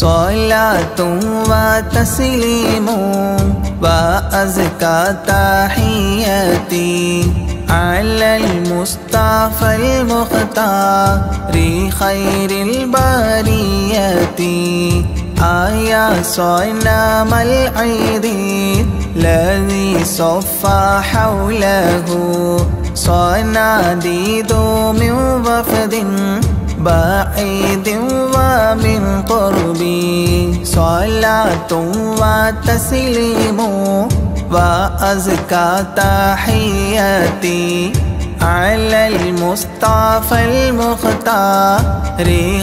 صلاة وتسليم وأزكى تحياتي على المصطفى المختار خير البرية آيا صنم العيد الذي صفى حوله صناديد من وفد بعيد ومن قربي. صلاة وتسليم وأزكى تحياتي على المصطفى المختار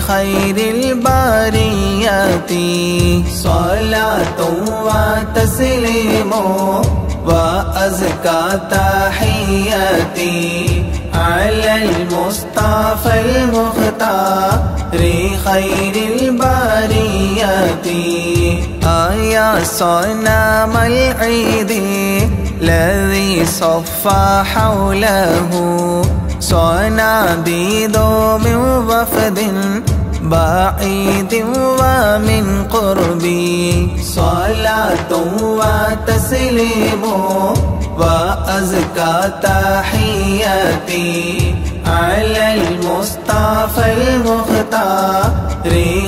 خير البريات. صلاة وتسليم وأزكى تحياتي على المصطفى المختار خير البريات. آيا صنم العيد الذي صفى حوله. صناديد من وفد بعيد ومن قربي صلاة وتسليم وأزكى تحياتي على المصطفى المختار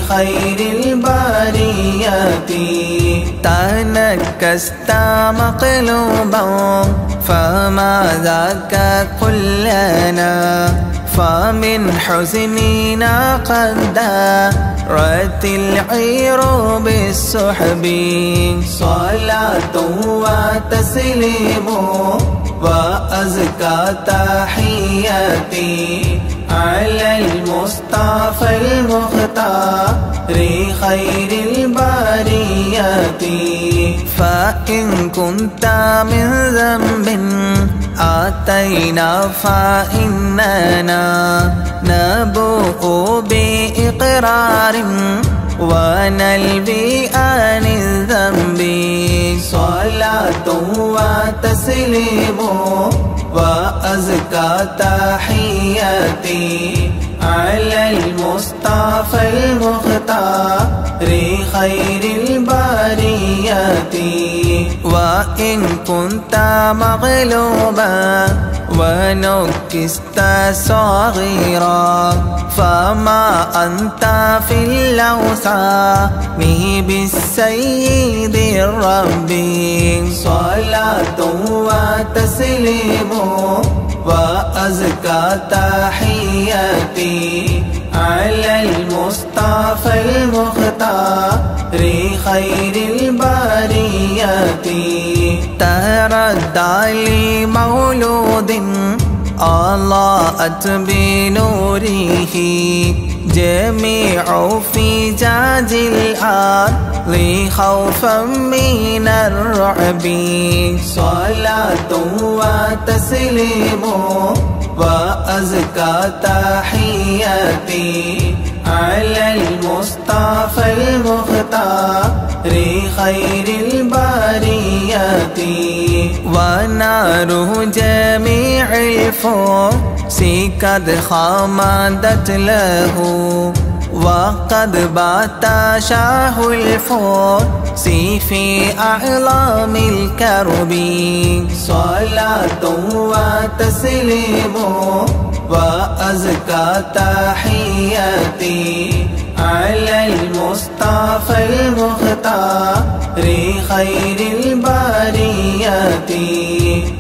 خير البريات. تنكست مقلوبا فما ذاك قل لنا فمن حزننا قد دارت العير بالسحب. صلاة وتسليم وأزكى تحياتي على المصطفى المختار خير البريات. فإن كنت من ذنب آتينا فإننا نبوء بإقرار ونلبي عن الذنب. صلاة وتسليم وأزكى تحياتي على المصطفى المختار خير البريات. وإن كنت مغلوبا ونكست صغيرا فما أنت في اللوثان بالسيد الرب. صلاة وتسليم وأزكى تحياتي على المصطفى المختار خير البريات. تردى لمولود أضاءت بنوره جميع فجاج الأرض خوفا من الرعب. صلاة وتسليم. وأزكى تحياتي على المصطفى المختار خير البريات. ونار جميع الفرس قد خمدت له. وقد بات شاه الفرس في أعلام الكرب. صلاة وتسليم وأزكى تحياتي على المصطفى المختار خير البريات.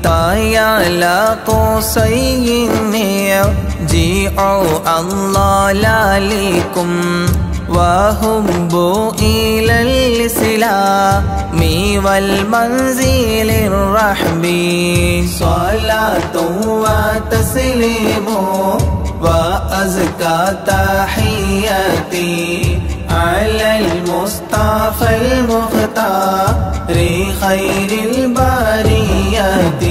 طايا لا قصي جيع الله لالكم وهبوا إلى الإسلام والمنزل الرحب صلاة وتسليم وأزكى تحياتي على المصطفى المختار خير البريات.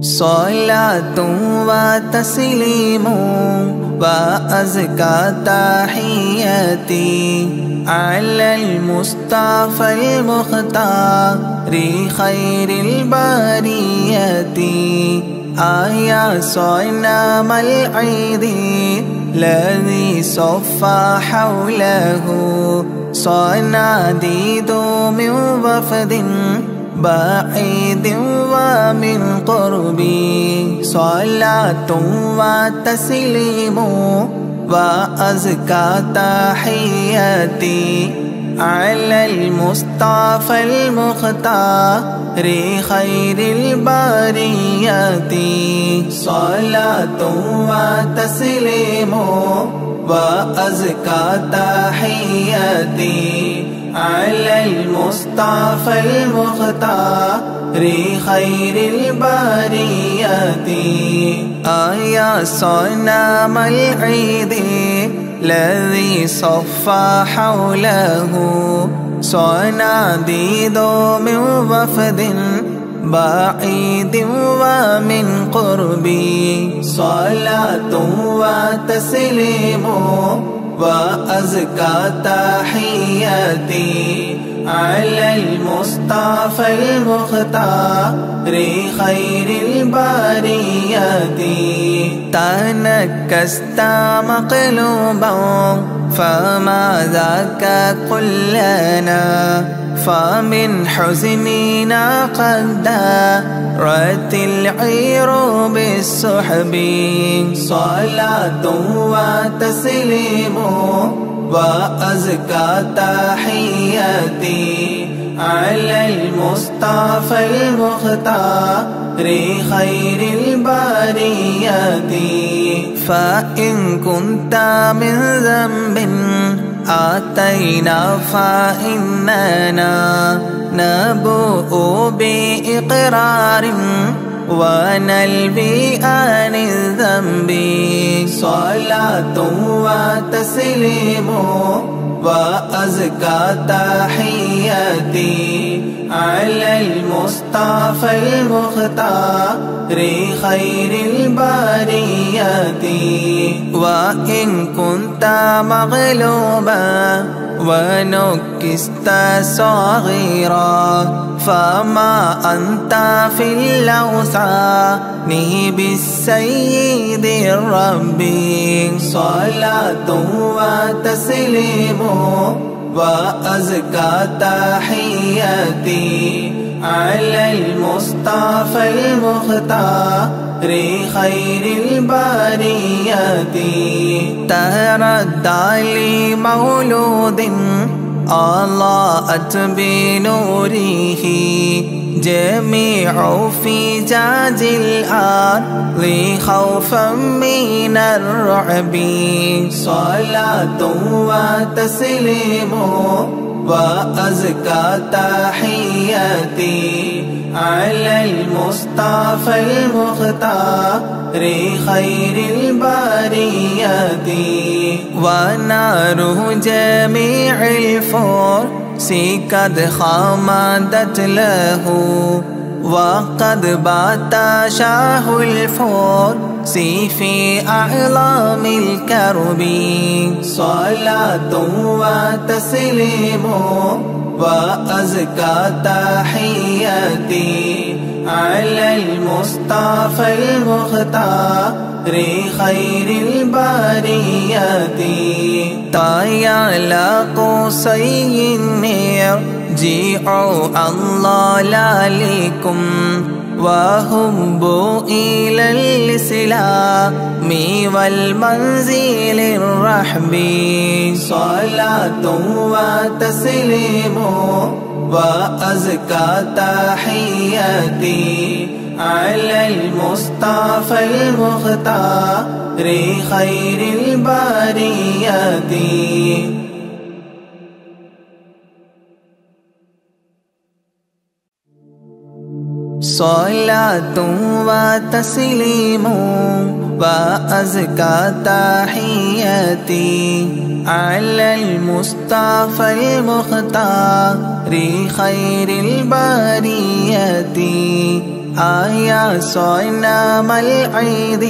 صلاة وتسليم وأزكى تحياتي على المصطفى المختار خير البرية آيا صنم العيد الذي صفى حوله صناديد من وفد بعيد ومن قربي صلاة وتسليم وأزكى تحياتي على المصطفى المختار خير البريات. صلاة وتسليم وأزكى تحياتي على المصطفى المختار خير البريات. آيا صنم العيد الذي صفى حوله. صناديد من وفد بعيد ومن قربي صلاة وتسليم وأزكى تحياتي. على المصطفى المختار خير البريات. تنكست مقلوبا فما ذاك قل لنا فمن حزننا قد دارت العير بالسحب صلاة وتسليم وأزكى تحياتي على المصطفى المختار خير البريات. فإن كنت من ذنب آتينا فإننا نبوء بإقرار. ونلبي عن الذنب صلاة وتسليم وأزكى تحياتي على المصطفى المختار خير البريات. وإن كنت مغلوبا ونكست صغيرا فما أنت في الأوثان بالسيد الرب. صلاة وتسليم وأزكى تحياتي على المصطفى المختار خير البريات. تردى لي مولود أضاءت بنوره جميع فجاج الأرض خوفا من الرعب. صلاة وتسليم. وأزكى تحياتي على المصطفى المختار خير البريات. ونار جميع الفرس قد خمدت له وقد بات شاه الفرس في أعلام الكرب. صلاة وتسليم وأزكى تحياتي على المصطفى المختار خير البريات. قصي النير جيعوا الله لكم وهبوا إلى الإسلام والمنزل الرحب. صلاة وتسليم وأزكى تحياتي على المصطفى المختار خير البريات. صلاة وتسليم وأزكى تحياتي على المصطفى المختار خير البريات آيا صنم العيد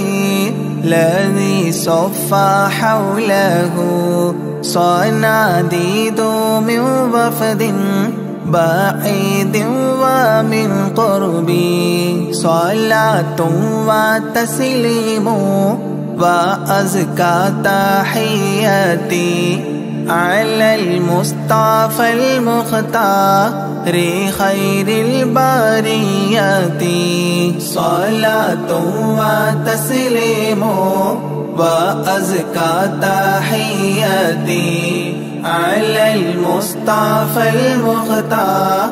الذي صفى حوله صناديد من وفد۔ بعيد ومن قربي. صلاة وتسليم وأزكى تحياتي على المصطفى المختار خير البريات. صلاة وتسليم وأزكى تحياتي على المصطفى المختار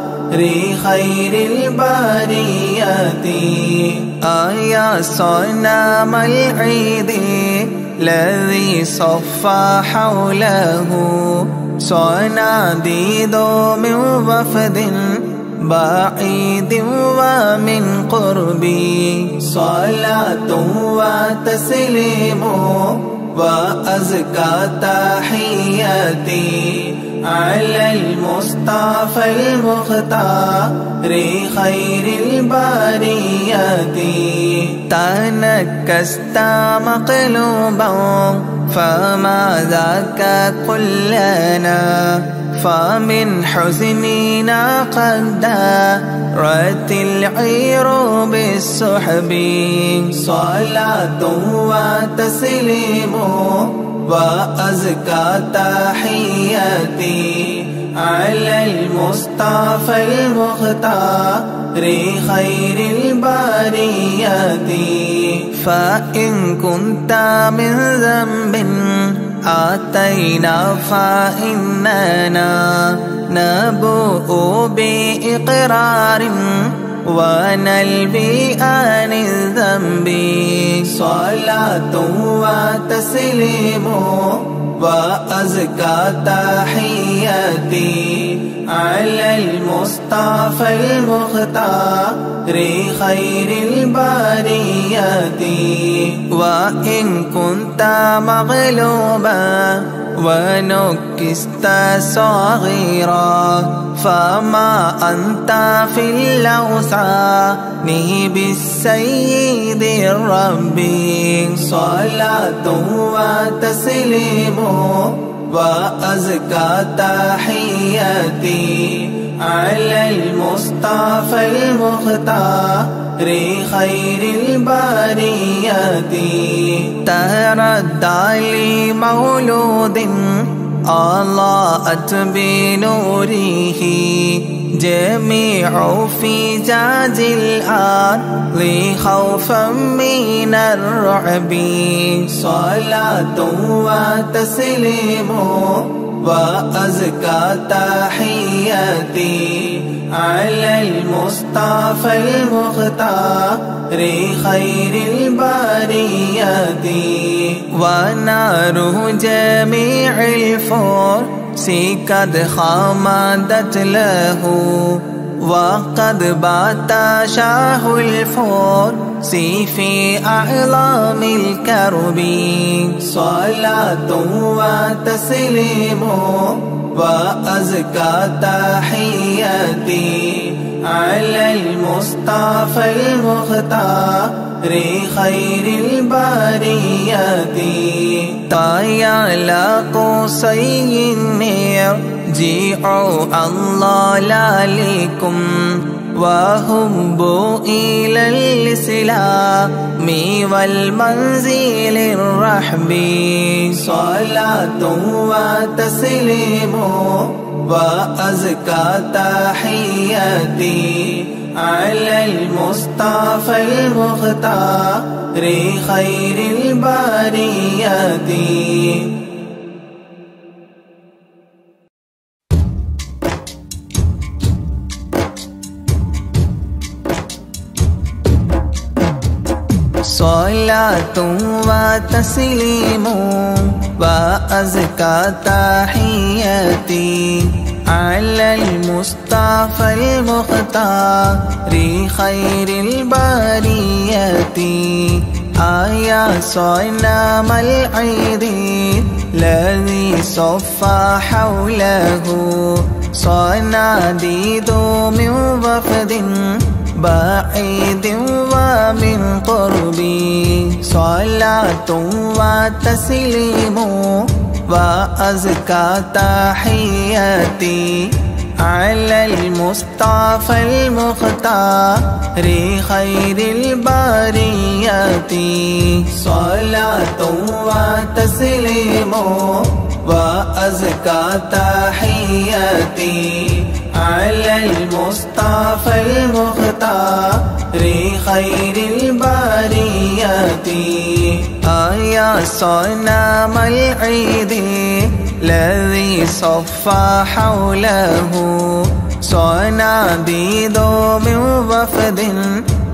خير البريات. آيا صنم العيد الذي صفى حوله. صناديد من وفد بعيد ومن قربي. صلاة وتسليم وأزكى تحياتي على المصطفى المختار خير البريات. تنكست مقلوبا فما ذاك قل لنا فمن حزننا قد دارت العير بالسحب. صلاة وتسليم وأزكى تحياتي على المصطفى المختار خير البريات. فإن كنت من ذنب آتينا فإننا نبوء بإقرار ونلبي عن الذنب. صلاة وتسليم وأزكى تحياتي. على المصطفى المختار خير البريات. وإن كنت مغلوبا ونكست صغيرا فما أنت في الأوثان بالسيد الرب صلاة وتسليم. وأزكى تحياتي على المصطفى المختار خير البريات تردى لي مولود أضاءت بنوره جميع فجاج الأرض خوفا من الرعب. صلاة وتسليم وأزكى تحياتي. على المصطفى المختار خير البريات ونار جميع الفرس قد خمدت له. وقد بات شاه الفرس في أعلام الكرب. صلاة وتسليم وأزكى تحياتي على المصطفى المختار خير البريات. طايا قصي النير الله لكم وهبوا إلى الإسلام والمنزل الرحب. صلاة وتسليم وأزكى تحياتي على المصطفى المختار خير البريات. صلاة وتسليم وأزكى تحياتي على المصطفى المختار خير البريات آيا صنم العيد الذي صفى حوله صناديد من وفد بعيد ومن قربي. صلاة وتسليم وأزكى تحياتي على المصطفى المختار خير البريات. صلاة وتسليم وأزكى تحياتي على المصطفى المختار خير البريات. آيا صنم العيد الذي صفى حوله. صناديد من وفد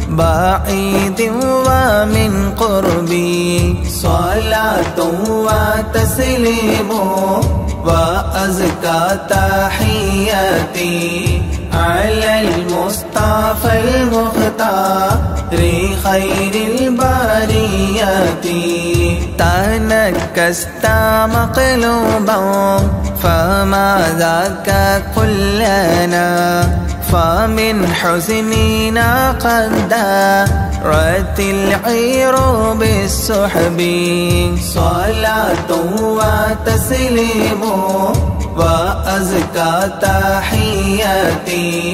بعيد ومن قربي. صلاة وتسليم وأزكى تحياتي على المصطفى المختار خير البريات. تنكست مقلوبا فما ذاك قل لنا فمن حزننا قد دارت العير بالسحب. صلاة وتسليم وأزكى تحياتي.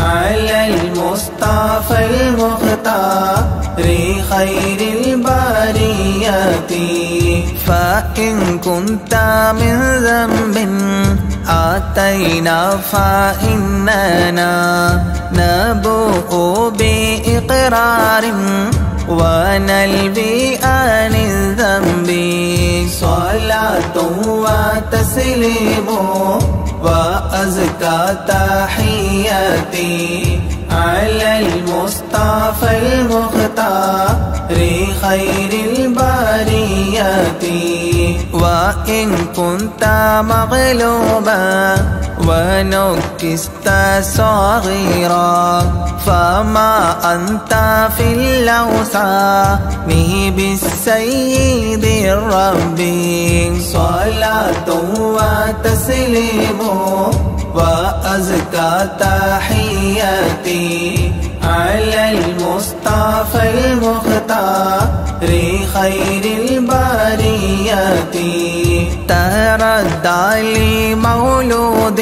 على المصطفى المختار خير البريات. فإن كنت من ذنب آتينا فإننا نبوء بإقرار ونلبي عن الذنب صلاة وتسليم وأزكى تحياتي على المصطفى المختار خير البريات. وإن كنت مغلوبا ونكست صغيرا فما أنت في اللوثان بالسيد الرب صلاة وتسليم وأزكى تحياتي على المصطفى المختار خير البريات. تردى لمولود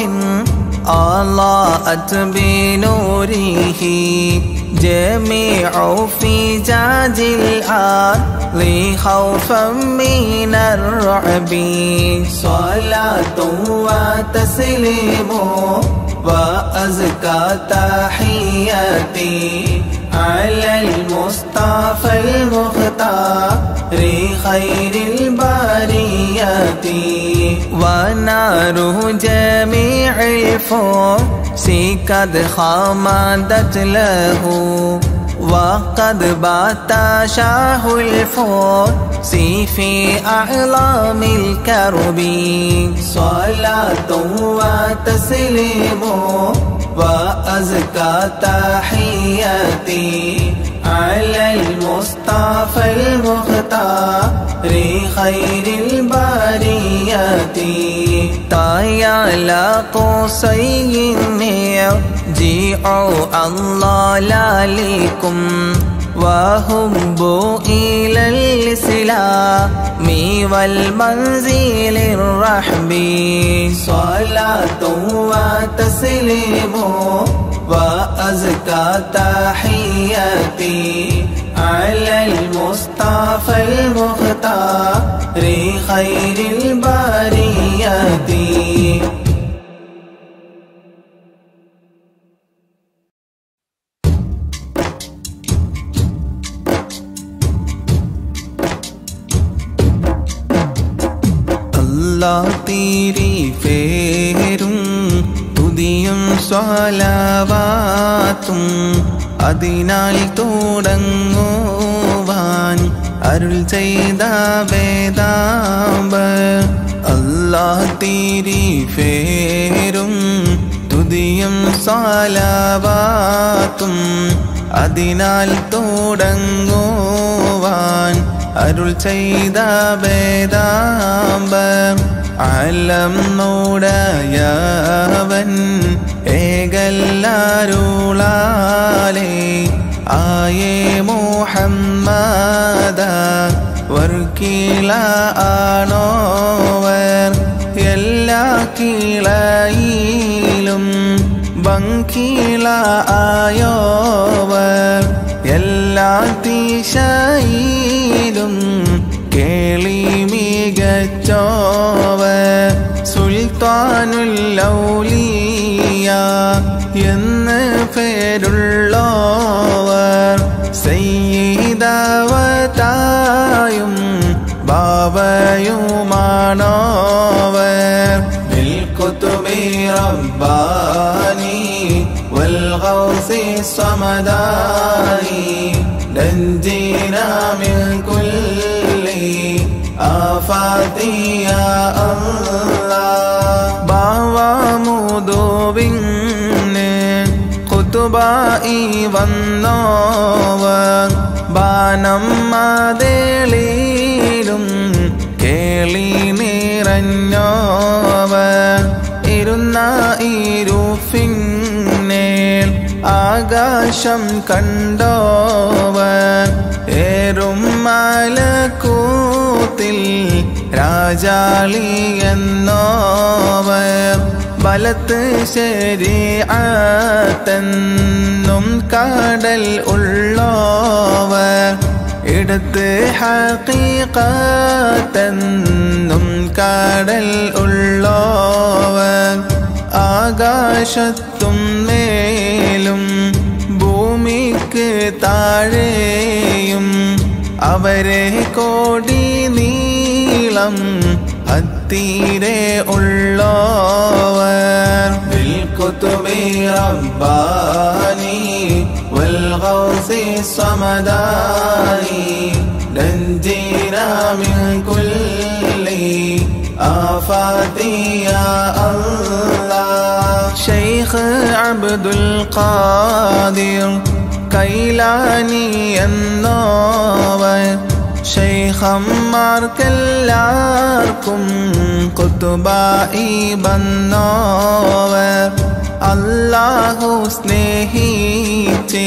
أضاءت بنوره جميع فجاج الأرض خوفا من الرعب صلاة وتسليم وأزكى تحياتي على المصطفى المختار خير البريات. ونار جميع الفرس قد خمدت له. وقد بات شاه الفرس في أعلام الكرب. صلاة وتسليم وأزكى تحياتي. على المصطفى المختار خير البريات. طيال قصي يرجع الله لكم وهبوا إلى الإسلام والمنزل الرحب صلاة وتسليم وأزكى تحياتي على المصطفى المختار خير البريات അല്ലാ തീരി ഫേരും തുതിയും സ്വാലാവാത്തും അതിനാൽ തുടങ്ങുവാൻ അരുൾ ചെയ്ത വേദാമ്പ അല്ലാ തീരി ഫേരും തുതിയും സ്വാലാവാത്തും അതിനാൽ തുടങ്ങുവാൻ അരുൾ ചെയ്ത വേദാമ്പ അലം നോടയവൻ ഏകല്ലാരുളാലേ ആയേ മുഹമ്മദ വർക്കീള ആണോവർ. എല്ലാ കീളയിലും വർക്കീള ആയോവർ. എല്ലാ തീശയിലും കേളി മികച്ചോവർ സുൽത്താനുല്ലൗലിയ എന്ന് പേരുള്ളോവർ സയ്യിദവതായും ബാബയുമാണോവർ بالكتب رباني والغوث الصمداني نجينا من كل ആഫാത്തിയ ബാവാമുദോവിങ് കുത്തുബായി വന്നോവർ ബാനം കേളി നിറഞ്ഞോവർ ഇരുന്ന ആകാശം കണ്ടോവ ഏറും മലക്കൂ മലക്കൂത്തിൽ രാജാളി എന്നോവർ ബലത്ത് ശരിയാത്തെന്നും കടൽ ഉള്ളോവർ. ഇടത്ത് ഹീകത്തെന്നും കടൽ ഉള്ളോവർ. ആകാശത്തും മേലും ഭൂമിക്ക് താഴെയും അവരെ കോടി உள்ளம் அத்தீரே உள்ளவர் بالكتب رباني والغوث صمداني نجينا من كل آفات يا الله شيخ عبد القادر كيلاني என்னோவர் ശൈഖന്മാർക്കെല്ലാവർക്കും കുത്തുബായി ബന്നോവർ അല്ലാഹു സ്നേഹിച്ചേ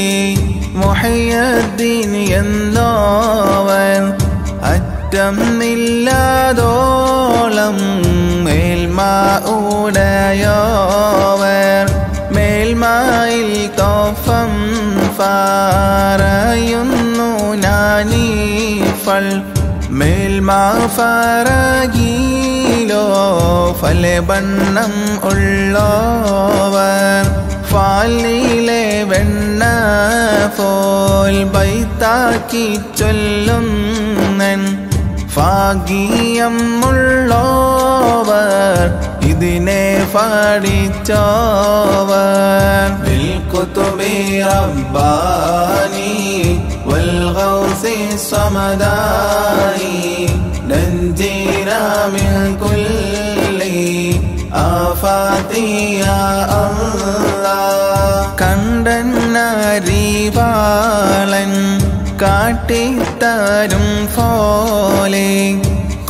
മുഹയ്യദ്ദീൻ എന്നോവർ അറ്റം നില്ലാതോളം മേൽമ ഉടയോവർ മേൽമായിൽ തോഫം പറയുന്നു നാനീഫൾ മേൽമാഫാരഗീലോ ഫലബണ്ണം ഉള്ളോവർ. ഫാലിലെ വെണ്ണ ഫോൽ ബൈത്താക്കി ചൊല്ലുന്നൻ. ഭാഗീയം ഉള്ളോവർ ഇതിനെ പാടിച്ചോവർ. വിൽക്കുത്തുബി റബ്ബാനി والغوث الصمداني نجينا من كل آفات يا الله കണ്ടന്നരീവാളൻ കാട്ടിത്തരും പോലെ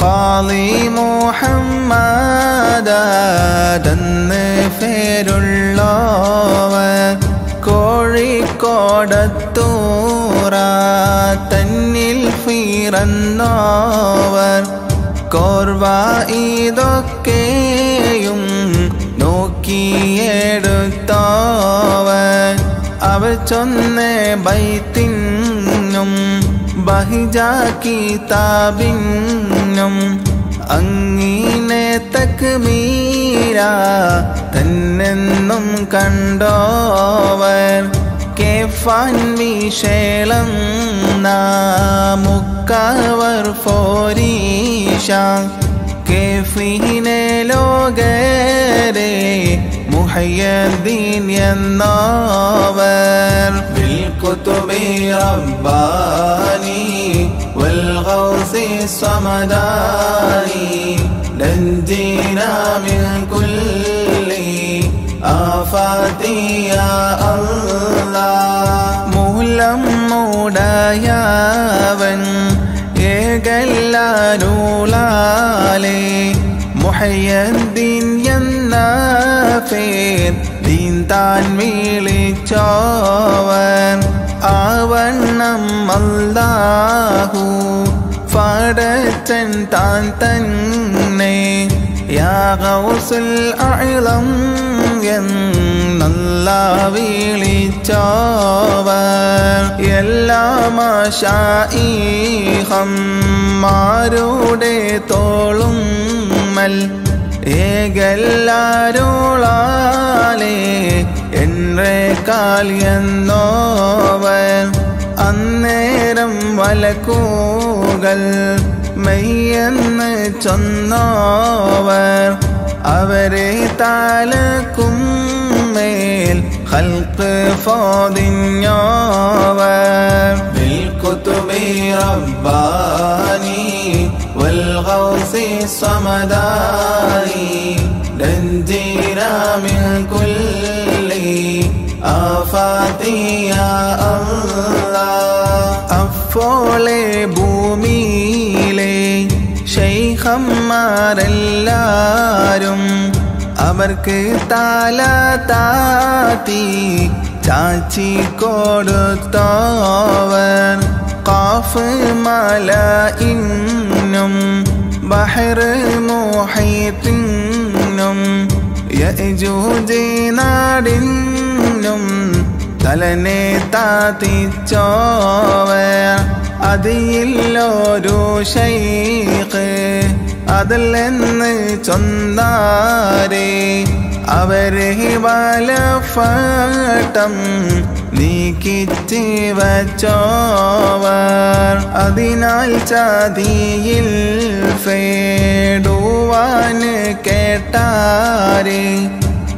കാളി മുഹമ്മദെന്ന് പേരുള്ളവർ കോഴിക്കോടത്തൂറ തന്നിൽ ഫീറന്നോവർ. കോർവ ഇതൊക്കെയും നോക്കിയെടുത്തോവൻ അവർ ചൊന്ന ബൈത്തിനും ബഹിജ അങ്ങിനെ തക്മീര തന്നെന്നും கெப்பான்வி ஷேலம் நாமுக்கவர் ஃபோரீஷா كيفين لوغري محيي الدين ينور بالكتب رباني والغوث الصمداني نجينا من كل آفات يا الله മൂലം മൂടയാവൻ ഏകല്ലാരുളാലേ മുഹയ്യദ്ദീൻ എന്ന പേർ ദീൻ താൻ വിളിച്ചോവൻ. ആവണ്ണം അല്ലാഹു പടച്ചൻ താൻ തന്നെ. യാ ഗൗസുൽ നല്ല വിളിച്ചോവർ എല്ലാ മാരുടെ തോളും മൽ. ഏകല്ലാരോളാലേ എന്റെ കാൽ എന്നോവർ അന്നേരം വലക്കൂകൾ മെയ്യെന്ന് ചൊന്നോവർ അവരെ താലക്കും മേൽ ഹൽക്ക് ഫോതിഞ്ഞോവർ بالكتب رباني والغوث الصمداني ننجينا من كل آفات يا الله അപ്പോളെ ഭൂമിയിലെ ശൈഖന്മാരെല്ലാരും അവർക്ക് താല താത്തി ചാച്ചി കൊടുത്തോവർ. കാഫ് മല ഇന്നും ബഹർ മോഹത്തിനും യജൂജി നാടിനും തലനെ താത്തിച്ചോവർ. അതിലൊരു ഷൈഖ് നിന്ന് ചൊന്നാരെ. അവരെ വലഫട്ടം നീക്കിച്ച് വച്ചോവർ അതിനാൽ ചതിയിൽ ഫേടുവാൻ കേട്ടാരെ.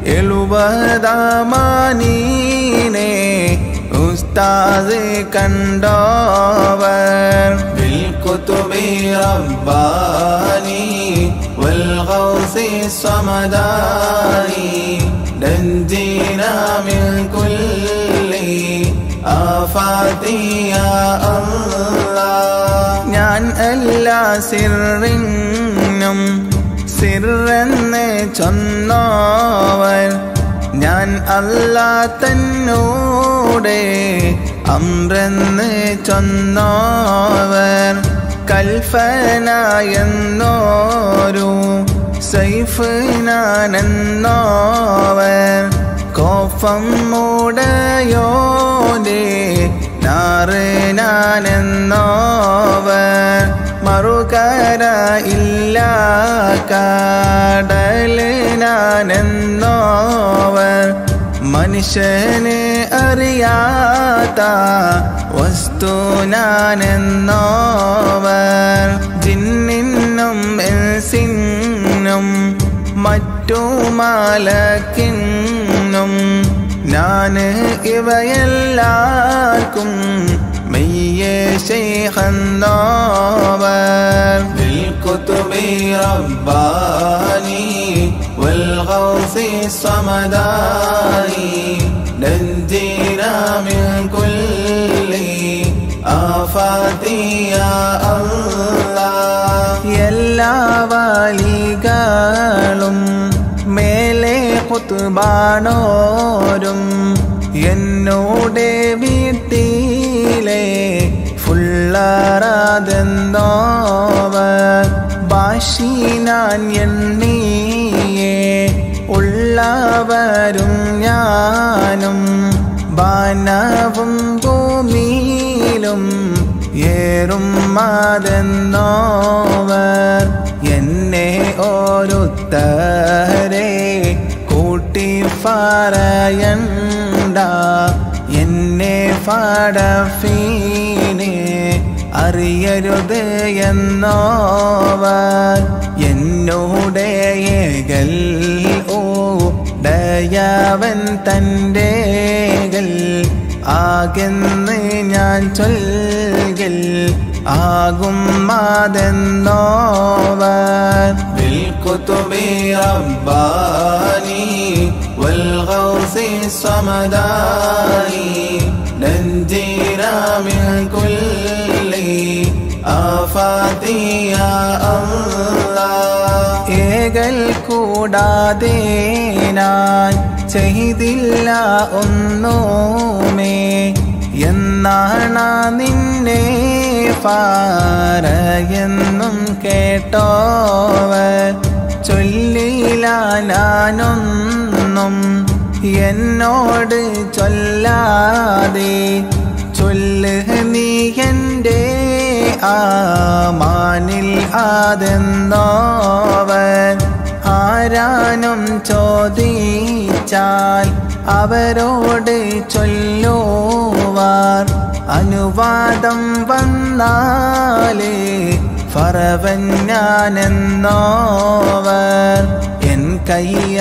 എഴുപതാമാനീനെ ഉസ്താദ് കണ്ടോവർ بالكتب رباني والغوث الصمداني ننجينا من كل آفات يا الله ഞാൻ എല്ലാ സിറിനും സിറെന്ന് ചൊന്നോവർ ഞാൻ അല്ലാ തന്നോടെ അമ്രെന്ന് ചൊന്നോവർ കൽഫനായെന്നോരു സൈഫ് ഞാനെന്നോവർ കോഫം മൂടയോടെ നാറ് മറുകര ഇല്ല മനുഷ്യനെ അറിയാത്ത വസ്തു ഞാനെന്നോവർ ജിന്നിന്നും എൽസിനും മറ്റു മാലക്കിന്നും ഞാൻ ഇവയെല്ലാവർക്കും മെയ്യേ ശൈഖന്നോവർ بالكتب رباني والغوث الصمداني ننجينا من كل آفات يا الله എല്ലാ വാലികളും മേലെ കുത്തുബാണോരും എന്നോടെ വീട്ടിലെ ഫുള്ളറാതെന്നോവർ ഭാഷിനാൻ എണ്ണീയെ ഉള്ളവരും ഞാനും ബാനവും ഭൂമിയിലും ഏറും മാതെന്നോവർ എന്നെ ഓരുത്തരെ കൂട്ടി പറയണ്ട. എന്നെ ഫടഫീനെ അറിയരുത് എന്നോവർ എന്നോടെ ഏകൽ ഓ ഡയവൻ തൻ്റെകൾ ആകെന്ന് ഞാൻ ചൊൽകൽ ആകും മാതെന്നോവർ بالكتب رباني والغوث الصمداني ننجينا من كل കൂടാതെ നാൻ ചെയ്തില്ല ഒന്നോമേ. എന്നാണ നിന്നെ പാറയെന്നും കേട്ടോവ ചൊല്ലിലാനൊന്നും എന്നോട് ചൊല്ലാതെ. ചൊല്ല് നീ എന്റെ ആമാനിൽ ആതെന്നോവൻ ആരാനും ചോദിച്ചാൽ അവരോട് ചൊല്ലുവാർ അനുവാദം വന്നാലേ ഫറവൻ ഞാനെന്നോവർ എൻ കയ്യാലൊന്നുമേ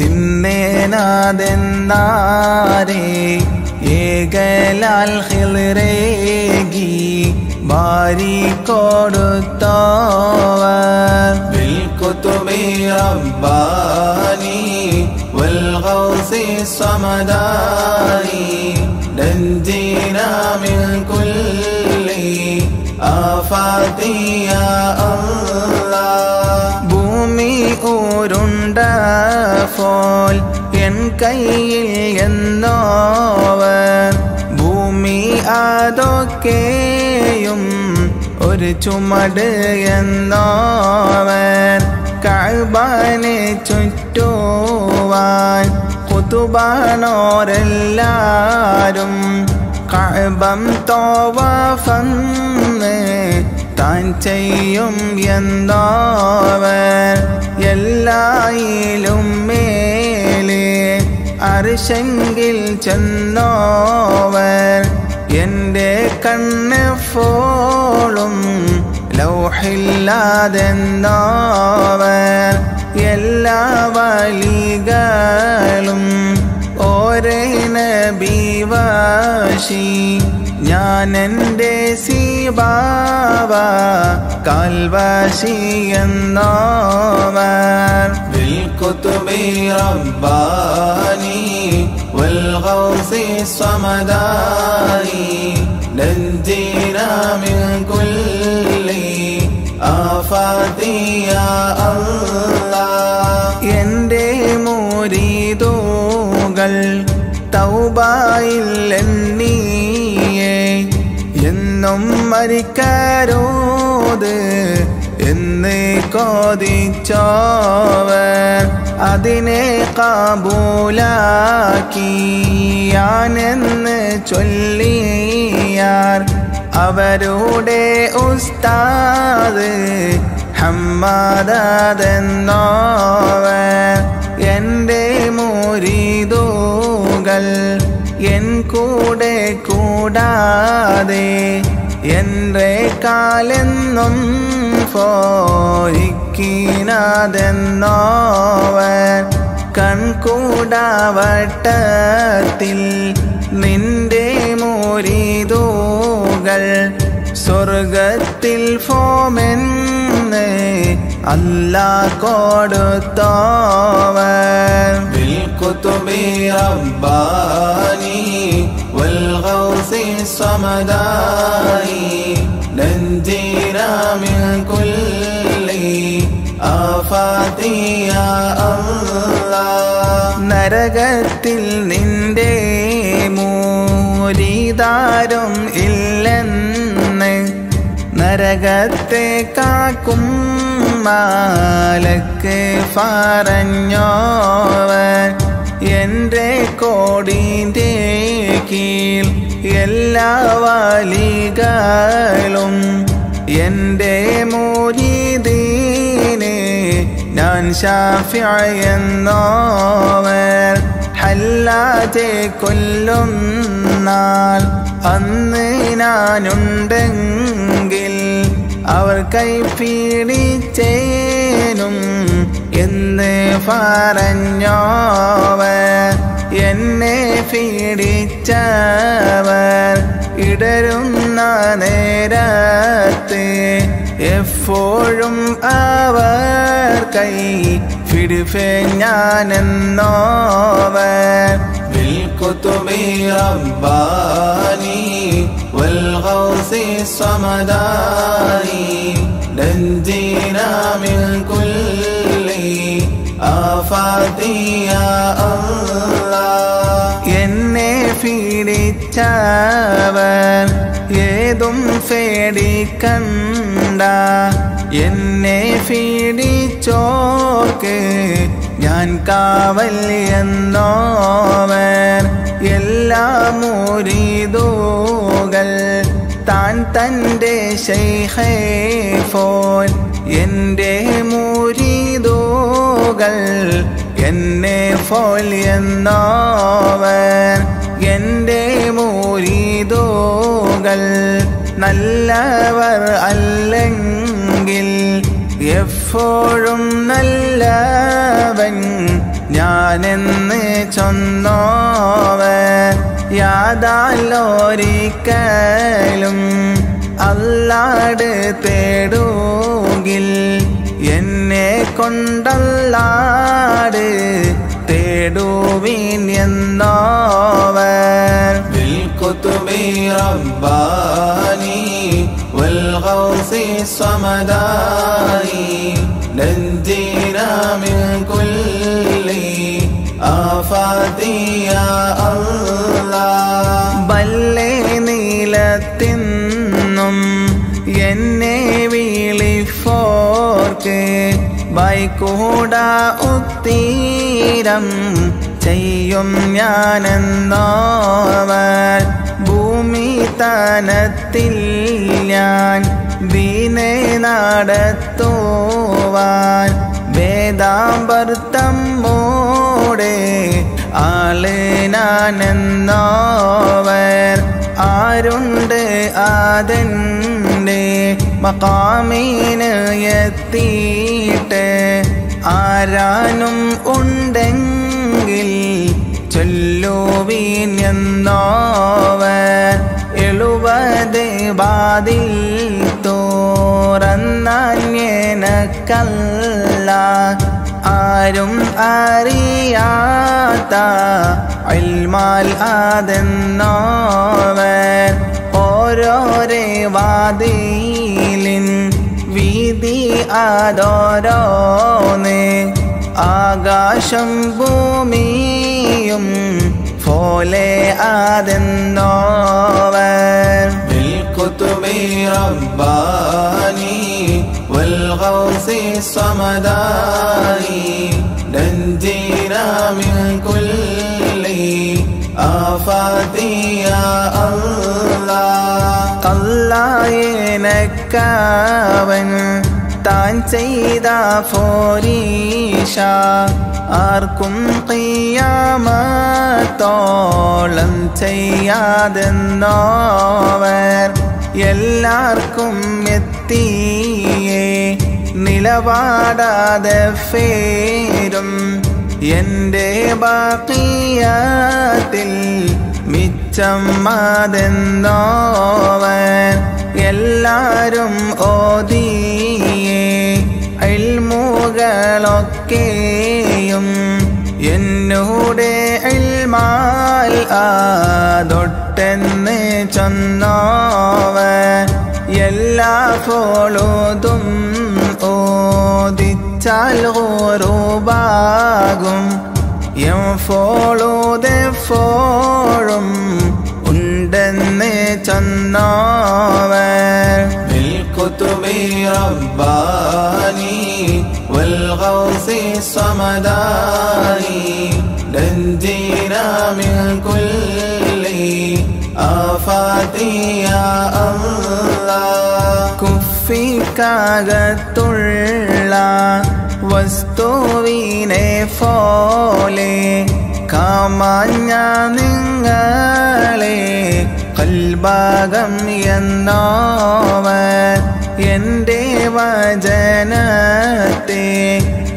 തിന്നേനാതെന്നാരേ ഏകലാൽ ഹിളറേകി ബാരി കൊടുത്തോവർ بالكتب رباني والغوث الصمداني نجينا من كل آفات يا الله ഭൂമി ഊരുണ്ട ഫോൽ എൻ കയ്യിൽ എന്നോവർ ഭൂമി അതൊക്കെയും ഒരു ചുമട് എന്നോവൻ. കാൽബാനെ ചുറ്റുവാൻ കുതുബാനോരെല്ലാരും കാൽബം തോവാഫന്ന് താൻ ചെയ്യും എന്നോവൻ. എല്ലായിലും മേലെ അർശെങ്കിൽ ചെന്നോവർ എന്റെ കണ്ണ് ഫോളും ലൗഹില്ലാതെന്നോവർ എല്ലാ വലികളും ഓരേ നബിവാശി. ഞാൻ എന്റെ സീബാവ കാൽവാശി എന്നോവർ بالكتب رباني والغوث الصمداني نجينا من كل آفات يا الله എൻ്റെ മുരീതോകൾ തൗബായിൽ എണ്ണീയേ എന്നും മരിക്കാരോത് എന്നെ കോതിച്ചോവൻ അതിനെ കാബൂലാക്കി. ഞാനെന്ന് ചൊല്ലിയാർ അവരുടെ ഉസ്താദ് ഹമ്മാദെന്നോവർ എന്റെ മുരിതൂകൾ എൻ കൂടെ കൂടാതെ എൻ്റെ കാലെന്നും ഫോയിക്കിനാതെന്നോവർ കൺകൂടാവട്ടത്തിൽ നിന്റെ മോരീതോകൾ സ്വർഗത്തിൽ ഫോമെന്ന് അല്ലാ കൊടുത്തോവർ بالكتب رباني والغوث الصمداني نجينا من كل آفات يا الله നരകത്തിൽ നിന്റെ മൂരിതാരും ഇല്ലെന്ന് നരകത്തെ കാക്കും മാലക്ക് പറഞ്ഞോവൻ എൻ്റെ കോടിൻ്റെ കീൽ എല്ലാ വാലികളും എന്റെ മോരീതീനെ ഞാൻ ഷാഫിയെന്നോവർ ഹല്ലാതെ കൊല്ലുന്നാൽ അന്ന് ഞാനുണ്ടെങ്കിൽ അവർ കൈ പീഡിച്ചേനും എന്ന് പറഞ്ഞോവർ. എന്നെ പീഡിച്ചവർ ഇടരുന്ന നേരത്ത് എപ്പോഴും അവർ കൈ ഫിഡിഫെ ഞാനെന്നോവർ بالكتب رباني والغوث الصمداني نجينا من كل ആഫാതിയ എന്നെ പീഡിച്ചവൻ ഏതും പേടിക്കണ്ട എന്നെ പീഡിച്ചോർക്ക് ഞാൻ കാവൽ എന്നോവൻ. എല്ലാ മുരിതൂകൾ താൻ തന്റെ ശൈഹേ ഫോൻ എന്റെ മൂ മുരീതോകൾ എന്നെ ഫോൽ എന്നോവർ എന്റെ മൂരിതോകൾ നല്ലവർ അല്ലെങ്കിൽ എപ്പോഴും നല്ലവൻ. ഞാനെന്ന് ചൊന്നോവൻ. യാതാലോരിക്കലും അല്ലാട് തേടുകിൽ എന്നെ കൊണ്ടല്ലാട് തേടുവിൻ എന്നോവർ بالكتب رباني والغوث الصمداني نجينا من كل آفات يا الله ബൈക്കൂട ഉത്തീരം ചെയ്യും ഞാനെന്നോവർ ഭൂമി തനത്തിൽ ഞാൻ വീനെ നടത്തുവാൻ. വേദാമ്പർത്തം മോടെ ആൾ ഞാനെന്നോവർ ആരുണ്ട് അതെന്റെ മക്കാമീന് എത്തിയിട്ട് ആരാനും ഉണ്ടെങ്കിൽ ചൊല്ലുവീൻ എന്നോവർ എഴുപത് ബാതിൽ തോറന്നക്കല്ല ആരും അറിയാത്ത അൽമാൽ അതെന്നോവർ ഓരോരേ വാതിലിൻ വീതി അതോരോന്ന് ആകാശം ഭൂമിയും പോലെ അതെന്നോവർ بالكتب رباني والغوث الصمداني نجينا من كل آفات يا الله കല്ലായനക്കവൻ താൻ ചെയ്ത ഫോരീഷ. ആർക്കും കയ്യാമത്തോളം ചെയ്യാതെന്നോവർ എല്ലാവർക്കും എത്തിയേ. നിലപാടാതെ ഫേരും എന്റെ ബാക്കിയാത്തിൽ മിച്ചം അതെന്നോവൻ എല്ലാരും ഓതിയേ അൽമുകളൊക്കെയും എന്നൂടെ അൽമാൽ ആതൊട്ടെന്ന് ചൊന്നോവ. എല്ലാ ഫോളുതും ഓദിച്ചാൽ ഓരോബാകും എപ്പോഴും ഉണ്ടെന്ന് ചൊന്നോവർ بالكتب رباني والغوث الصمداني نجينا من كل آفات يا الله കുഫിക്കകത്തുള്ള വസ്തുവിനെ പോലെ കാമാഞ്ഞ നിങ്ങളെ കൽഭാഗം എന്നോവർ എന്റെ വചനത്തെ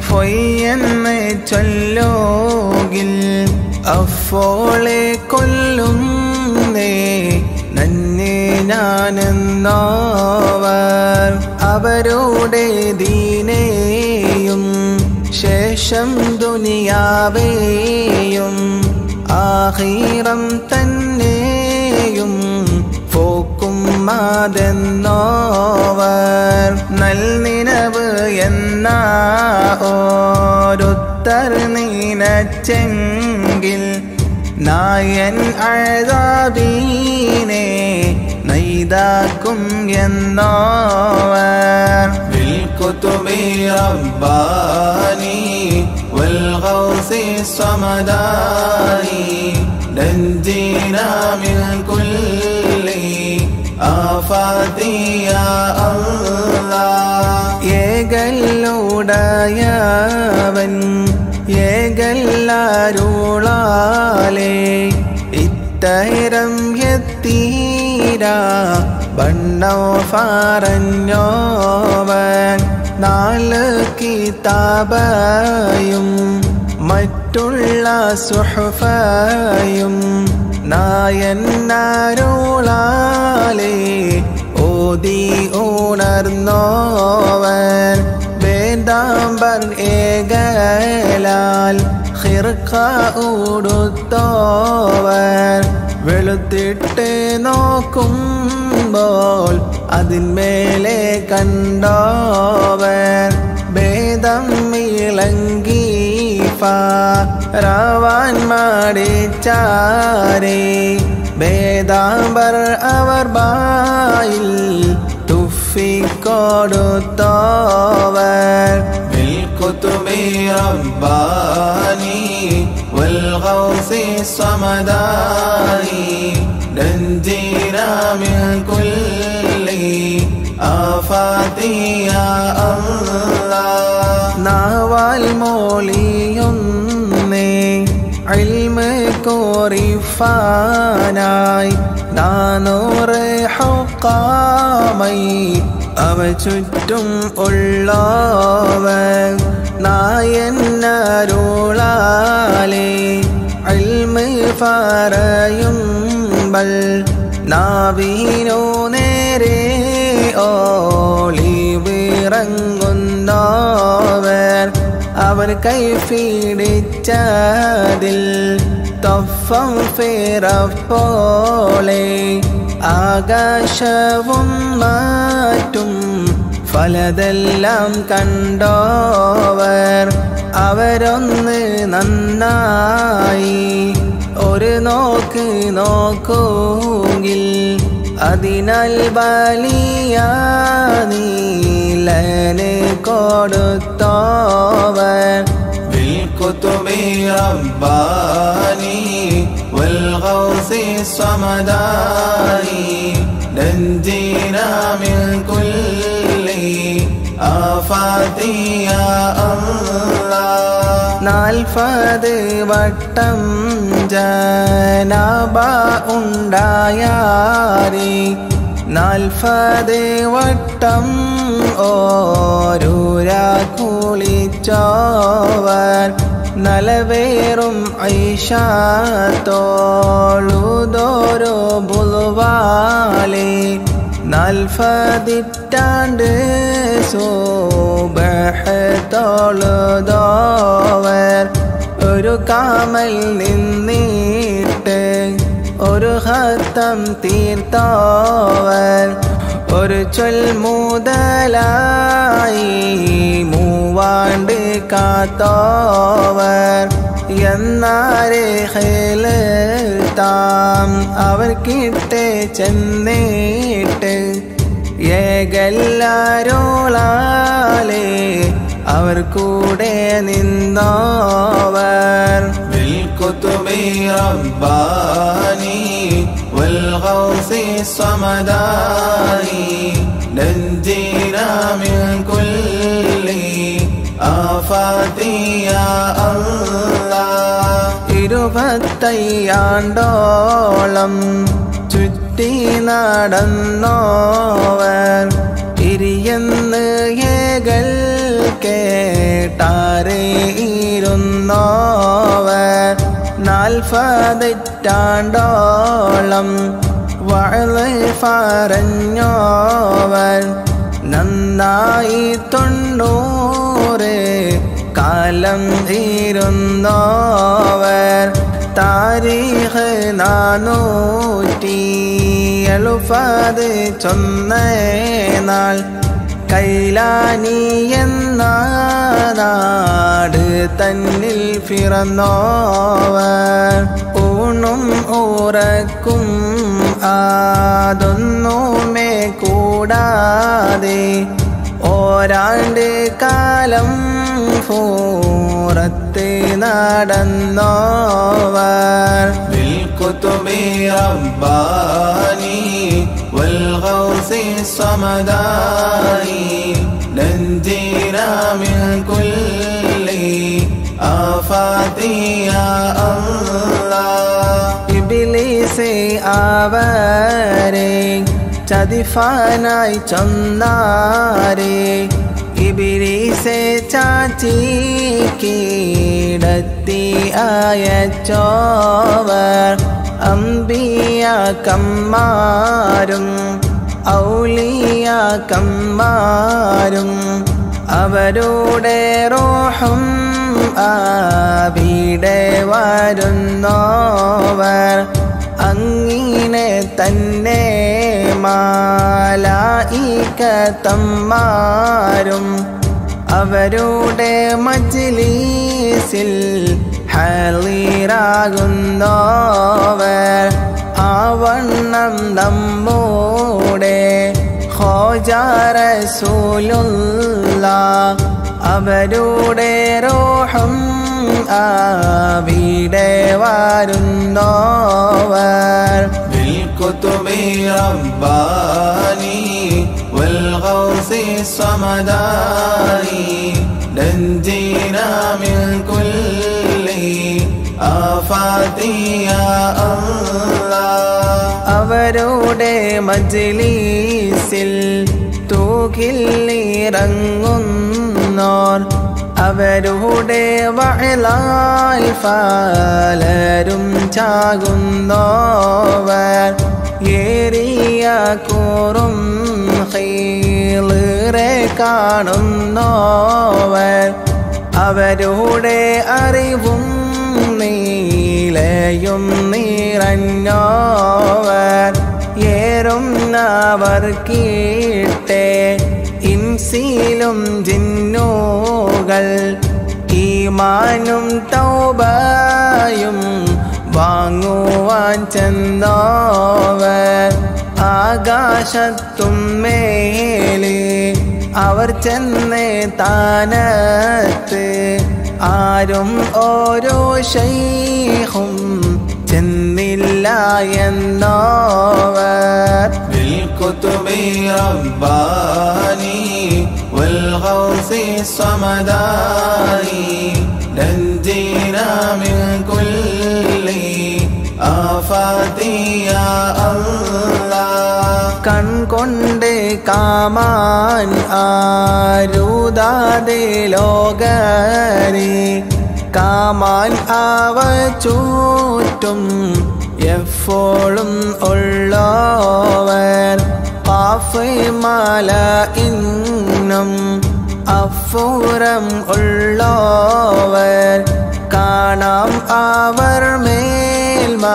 ഫൊയ്യെന്ന് ചൊല്ലോകിൽ. അഫോളെ കൊല്ലുന്നേ നന്നെ ഞാനെന്നോവർ. അവരുടെ ദീനേയും ശേഷം ദുനിയാവേയും ആഹീറം തന്നെയും പോക്കും മാതെന്നോവർ നൽനിനവ് എന്ന ഓരുത്തർ നീനച്ചെങ്കിൽ നായൻ അഴതാബീനെ നൈതാക്കും എന്നോവർ بالكتب رباني والغوث والغوث الصمداني نجينا من كل ആഫാതിയ ഏകല്ലുടയവൻ ഏകല്ലാരുളാലേ. ഇത്തരം എത്തീരാ ബണ്ണോ പറഞ്ഞോവൻ നാല് കിതാബയും മറ്റുള്ള സുഹഫയും നായന്നാരുളാലേ ഓതി ഉണർന്നോവൻ. വേദാംബർ ഏകലാൽ ഹിർക്ക ഉടുത്തോവൻ. വെളുത്തിട്ട് നോക്കുമ്പോൾ അതിന്മേലെ കണ്ടോവൻ. ഭേദം ഇളങ്കി റവാൻ മാടിച്ചാരേ ഭേദാംബർ അവർ ബായിൽ തുഫിക്കൊടുത്തോവർ بالكتب رباني والغوث الصمداني نجينا من كل آفات يا الله നാവാൽ മോളിയൊന്നേ ഇൽമ് കോറിഫാനായി നാനൂറ് ഹൗക്കാമൈ. അവ ചുറ്റും ഉള്ളവൻ നായന്നരുളാലേ. ഇൽമ് പറയുമ്പൽ നാവീനോ നേരെ ഓളിവിറങ്ങുന്നവർ അവർ കൈഫീടിച്ചതിൽ തൊഫം ഫിറപ്പോളെ ആകാശവും മാറ്റും ഫലതെല്ലാം കണ്ടോവർ അവരൊന്ന് നന്നായി. ഒരു നോക്ക് നോക്കൂങ്കിൽ അതിനാൽ ബലിയ നീലന് കൊടുത്തോവർ بالكتب رباني والغوث الصمداني نجينا من كل آفات يا الله നാൽപ്പത് വട്ടം ജനാബ ഉണ്ടായാരി നാൽപ്പത് വട്ടം ഓരൂര കുളിച്ചോവർ നലവേറും ഐഷാത്തോളുതോരോ ബുളുവാലേ നാൽപ്പതിറ്റാണ്ട് സോബഹത്തോളുതോവർ ഒരു കാമൽ നിന്നിട്ട് ഒരു ഹത്തം തീർത്തോവർ ഒരു ചൊൽമൂതലായി മൂവാണ്ട് കാത്തോവർ എന്നാരെ അവർ അവർക്കിട്ട് ചെന്നേട്ട് ഏകല്ലാരോളാലേ അവർ കൂടെ നിന്നോവർ. വിൽക്കുത്തുമേ റബ്ബാനീ والغوث الصمداني نجينا من كل آفات يا الله ഇരുപത്തയ്യാണ്ടോളം ചുറ്റി നടന്നോവർ ഇരിയെന്ന് ഏകൽ കേട്ടാരേ ഇരുന്നോവർ നാൽപ്പതിറ്റാണ്ടോളം വൾ പറഞ്ഞോവൻ. നന്നായി തൊണ്ണൂറ് കാലം ഇരുന്നോവർ താരീഖ് നാനൂറ്റി എളുപ്പത് ചൊന്നേ നാൾ ലൈലാനി നാട് തന്നിൽ പിറന്നോവ ഊണും ഊറക്കും ആതൊന്നുമേ കൂടാതെ ഓരാണ്ട് കാലം ഫോറത്ത് നടന്നോവർ വിൽക്കുത്തുമേ അബ്ബാനി والغوث الصمداء نجينا من كل آفات يا الله. இபிலிசே ஆவரே சதிஃபானாய் சொன்னாரே இபிலிசே சாச்சி கிடத்தி ஆயச்சோவர் അമ്പിയാക്കന്മാരും ഔലിയാക്കന്മാരും അവരുടെ റോഹും ആവിടെ വരുന്നോവർ. അങ്ങിനെ തന്നെ മാലായിക്കത്തന്മാരും അവരുടെ മജ്ലിസിൽ ഹലീറാകുന്നോവർ ആവണ്ണം നമ്മൂടെ ഖോജാറസൂലുള്ള അവരുടെ റോഹം ആവിടെ വരുന്നോവർ بالكتب رباني والغوث الصمداني نجينا من كل ആഫാത്തിയ അവരുടെ മജ്ലീസിൽ തൂകില്ലിറങ്ങുന്നോർ അവരുടെ വയലായി പാലരും ചാകുന്നോവർ. ഏറിയ കൂറും ഹീളേറെ കാണുന്നോവർ. അവരുടെ അറിവും നീലയും നിറഞ്ഞോവർ ഏറുന്നവർ കീട്ടെ. ഇൻസിലും ജിന്നൂകൾ ഈമാനും തൗബയും വാങ്ങുവാൻ ചെന്നോവർ ആകാശത്തും മേലെ അവർ ചെന്നേ താനത്ത് ആരും ഓരോ ശൈഹും ചെന്നില്ല എന്നോവർ بالكتب رباني والغوث الصمداني نجينا من كل آفات يا الله കൺകൊണ്ട് കാമാൻ ആരുതാതെ ലോകരെ കാമാൻ അവ ചൂറ്റും എപ്പോഴും ഉള്ളവർ. പാഫമാല മല ഇന്നും അഫൂറം ഉള്ളവർ. കാണാം അവർ മേൽമ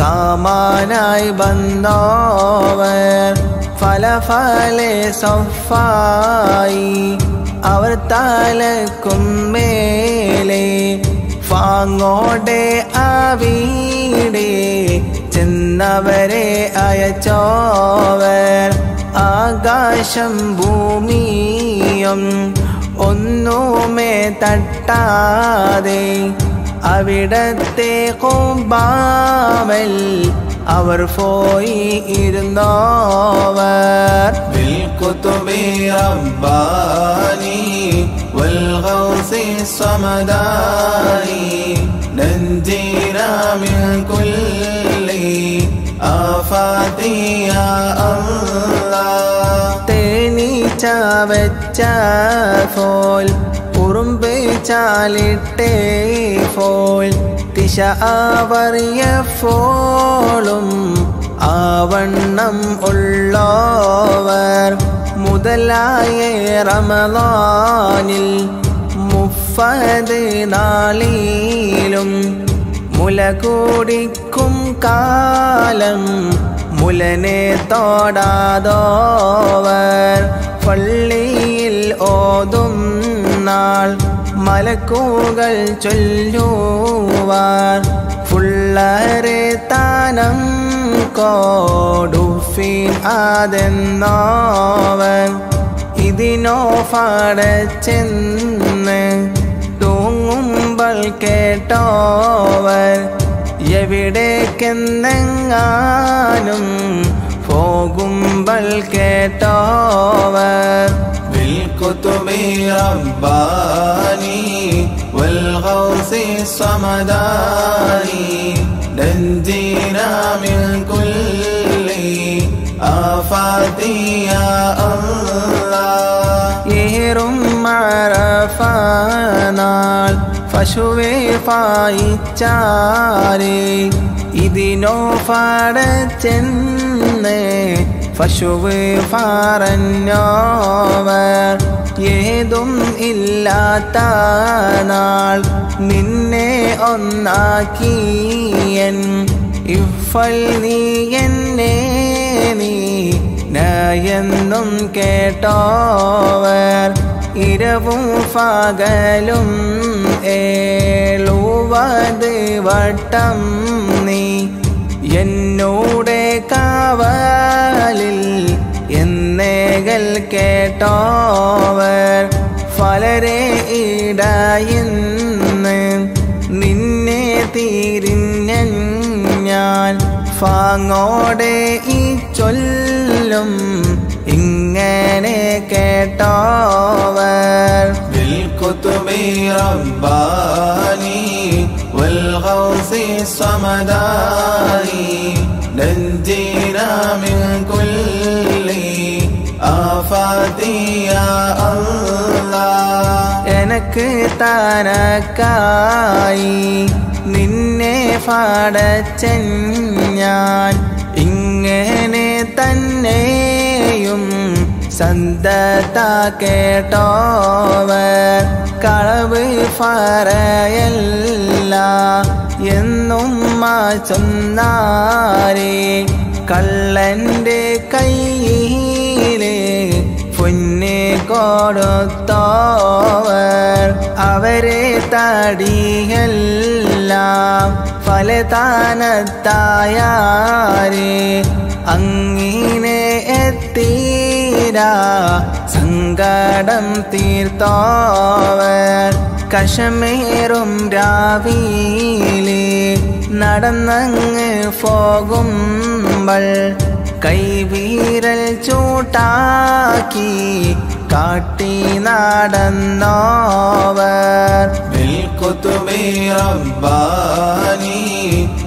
കാമാനായി വന്നോവർ ഫല ഫലെ സഫായി. അവർ തലക്കും മേലെ ഫാങ്ങോടെ അവിടെ ചെന്നവരെ അയച്ചോവർ ആകാശം ഭൂമിയും ഒന്നുമേ തട്ടാതെ അവിടത്തെ കൊമ്പാവൽ അവർ പോയി ഇരുന്നോവർ റബ്ബാനി സമദാനി നഞ്ചീരാമിൽ കുല്ലി ആഫാത്തിയ അല്ല തേനീച്ച വെച്ച പോൽ ചാലിട്ടേ ഫോൾ. ദിശ ആവറിയ ഫോളും ആവണ്ണം ഉള്ളോവർ. മുതലായ റമലാനിൽ മുഫത് നാളിലും മുല കൂടിക്കും കാലം മുലനെ തോടാതോവർ. പള്ളിയിൽ ഓതും നാൾ മലക്കൂകൾ ചൊല്ലുവാർ ഫുള്ളരെ താനം കോടുഫീൻ അതെന്നോവൻ ഇതിനോ ഫടച്ചെന്ന് തൂങ്ങും പോകുമ്പോൾ കേട്ടോവർ എവിടേക്കെന്നെങ്ങാനും പോകുമ്പോൾ കേട്ടോവർ بالكتب رباني والغوث الصمداني نجينا من كل آفات يا الله ഏറും മറഫനാൾ പശുവെ പായിച്ചാരേ ഇതിനോ പാടച്ചെന്ന് പശുവ് പറഞ്ഞോവർ ഏതും ഇല്ലാത്ത നാൾ നിന്നെ ഒന്നാക്കിയൻ. ഇഫൽ നീ എന്നെ നീ നയെന്നും കേട്ടോവർ ഇരവും പകലും ഏളുവത് വട്ടം നീ കാവലിൽ എന്നേകൾ കേട്ടോവർ ഫലരെ ഇടയിന്ന് നിന്നെ തിരിഞ്ഞ ഞാൻ ഫാങ്ങോടെ ഈ ചൊല്ലും ഇങ്ങനെ കേട്ടോവർ بالكتب رباني والغوث الصمداني نجينا من كل آفات يا الله എനക്ക് താനക്കായി നിന്നെ പാടച്ചൻ ഞാൻ ഇങ്ങനെ തന്നെയും സന്തത കേട്ടോവർ കളവ് പറയല്ല എന്നും ചൊന്നാരേ. കള്ളന്റെ കയ്യിലെ പൊന്നെ കൊടുത്തോവർ. അവരെ തടിയെല്ലാം ഫലതാനത്തായാരേ അങ്ങിനെ എത്തീരാ സങ്കടം തീർത്തോവർ. കശമേറും രാവിലെ നടന്നങ്ങ് പോകുമ്പൾ കൈവീരൽ ചൂട്ടാക്കി കാട്ടി നടന്നോവർ. റബ്ബാനി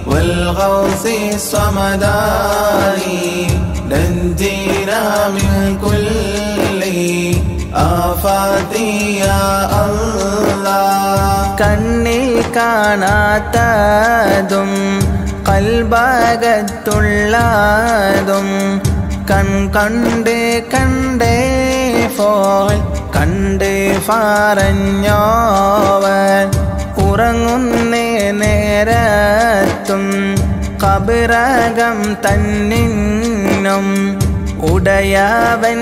വൽഗൗസി സമദാനി നഞ്ചീരാമിൽ മിൻ കുല്ല ആഫാതിയ കണ്ണിൽ കാണാത്തതും കൽഭാഗത്തുള്ളതും കൺ കണ്ട് കണ്ടേ ഫോൽ കണ്ട് പറഞ്ഞോവൻ ഉറങ്ങുന്നേ നേരത്തും കബിറകം തന്നിന്നും ഉടയാവൻ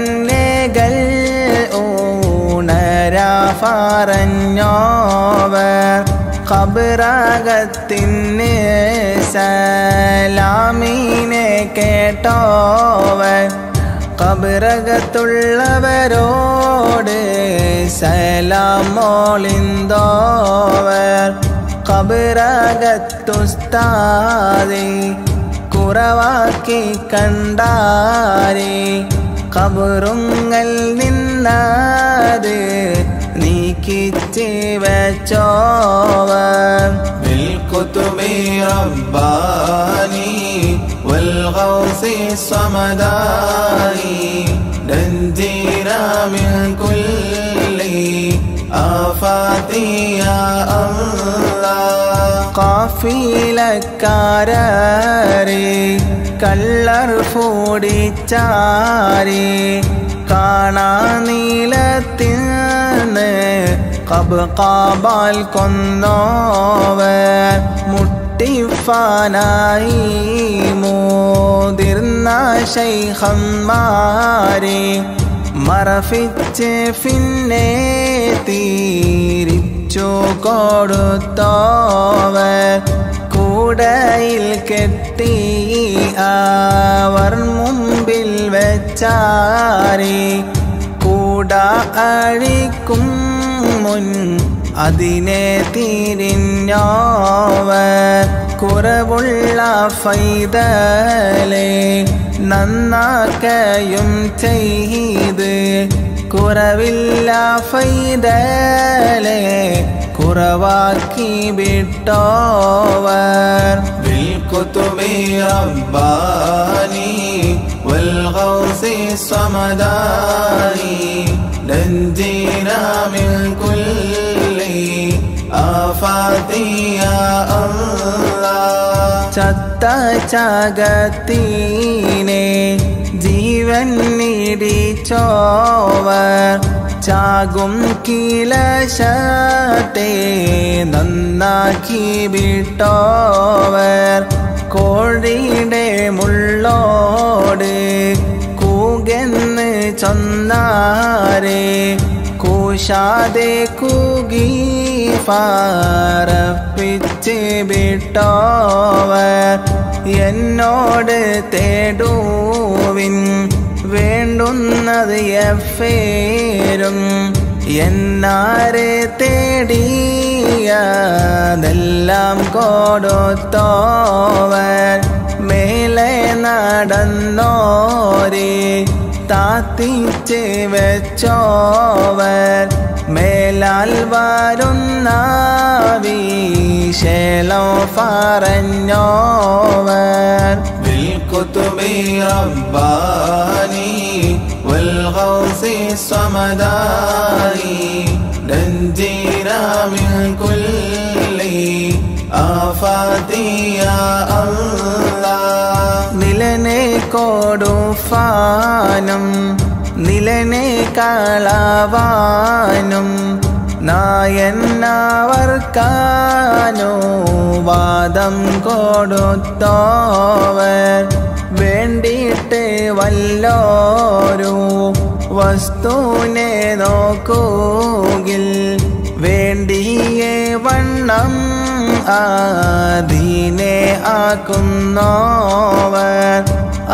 ഗൽ ഊണരാ പറഞ്ഞോവർ കബിറകത്തിന് സലാമീനെ കേട്ടോവർ കബറകത്തുള്ളവരോട് സലാമോളിന്തോവർ കബിറകത്തുസ്താദി കുറവാക്കി കണ്ടാരേ കബറുങ്ങൽ നിന്നത് നീക്കിച്ച് വെച്ചോവർ بالكتب رباني والغوث الصمداني نجينا من كل آفات يا الله കാഫിലക്കാരേ കള്ളർ പൂടിച്ചാരി കാണാ നീലത്തിൽ കബ് കാബാൽ കൊന്നോവർ മുട്ടിഫാനായി മോതിർന്ന ശൈഖന്മാരെ മറഫിച്ച് പിന്നെ തീരിച്ചു കൊടുത്തോവർ കൂടയിൽ കെട്ടി അവർ മുമ്പിൽ വെച്ചാരി കൂട അഴിക്കും മുൻ അതിനെ തിരിഞ്ഞോവർ. കുറവുള്ള ഫൈതലെ നന്നാക്കയും ചെയ്ത്. കുറവില്ല ഫൈതലെ കുറവാക്കി വിട്ടോവർ بالكتب رباني والغوث الصمداني نجينا من كل آفات يا الله ചത്ത ചകത്തീനെ ജീവൻ നീടിച്ചോവർ ചാകും കീലശത്തെ നന്നാക്കി വിട്ടോവർ. കോഴിയുടെ മുള്ളോട് കൂകെന്ന് ചൊന്നാരെ കൂശാതെ കൂകി പാറപ്പിച്ച് വിട്ടോവർ. എന്നോട് തേടുവിൻ വേണ്ടുന്നത് എഫേരും എന്നാരെ തേടിയതെല്ലാം കൊടുത്തോവർ മേലെ നടന്നോരെ താത്തിച്ച് വെച്ചോവർ മേലാൽ വരുന്ന വിശേലോ പറഞ്ഞോവർ بالكتب رباني والغوث الصمداني نجينا من كل آفات يا الله നിലനെ കൊടുഫാനും നിലനെ കളവാനും നായന്നവർക്കാനോ വാദം കൊടുത്തോവർ വേണ്ടിയിട്ട് വല്ലോരു വസ്തുവിനെ നോക്കൂകിൽ വേണ്ടിയേ വണ്ണം ആദീനെ ആക്കുന്നോവർ.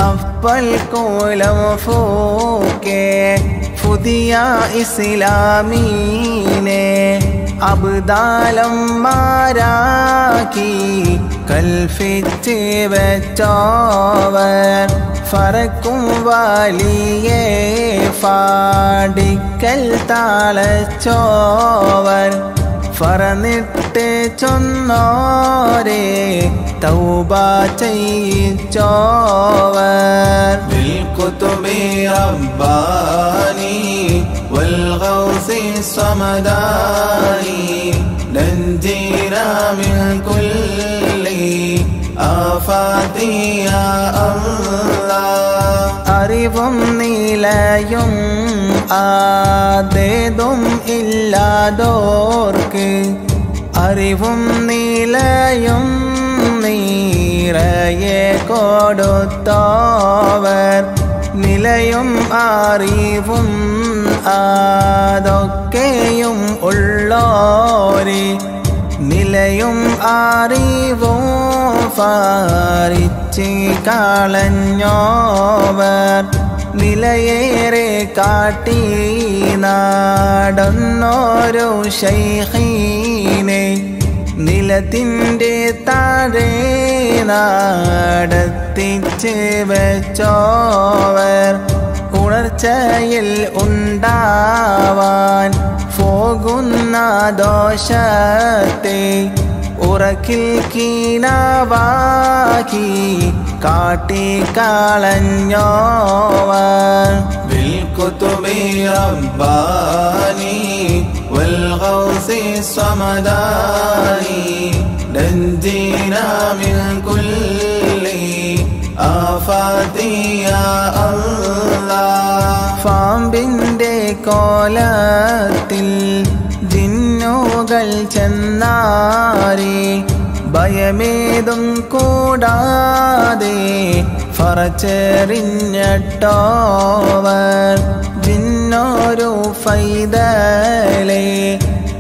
അപ്പൽ കോലം ഫൂക്കെ പുതിയ ഇസ്ലാമീനെ അബ്ദാലം മാരാക്കി കൽഫിച്ച് വെച്ചോവർ ഫറക്കും വലിയേ ഫാടിക്കൽ താളച്ചോവർ ഫറന്നിട്ട് ചൊന്നോരെ തൗബ ചെയ്യിച്ചോവർ بالكتب رباني والغوث الصمداني نجينا من كل பாதியா அல்லா அறிவும் நிலையும் ஆதேதும் இல்லாதோர்க்கு அறிவும் நிலையும் நீரையே கொடுத்தோவர். நிலையும் அறிவும் ആതൊക്കെയും ഉള്ളോരേ നിലയും അറിവോ ഫാരിച്ച് കളഞ്ഞോവർ. നിലയേറെ കാട്ടി നാടൊന്നോരോ ശൈഹീനെ നിലത്തിന്റെ താഴെ നാടത്തിച്ച് വെച്ചോവർ. ഉണർച്ചയിൽ ഉണ്ടാവാൻ പോകുന്ന ദോഷത്തെ ഉറക്കിൽ കീനാവാക്കി കാട്ടിക്കളഞ്ഞോവർ بالكتب رباني والغوث الصمداني نجينا من كل ആഫാതിയ പാമ്പിന്റെ കോലത്തിൽ ജിന്നുകൾ ചെന്നാരേ ഭയമേതും കൂടാതെ ഫറച്ചെറിഞ്ഞട്ടോവർ. ജിന്നോരു ഫൈതലെ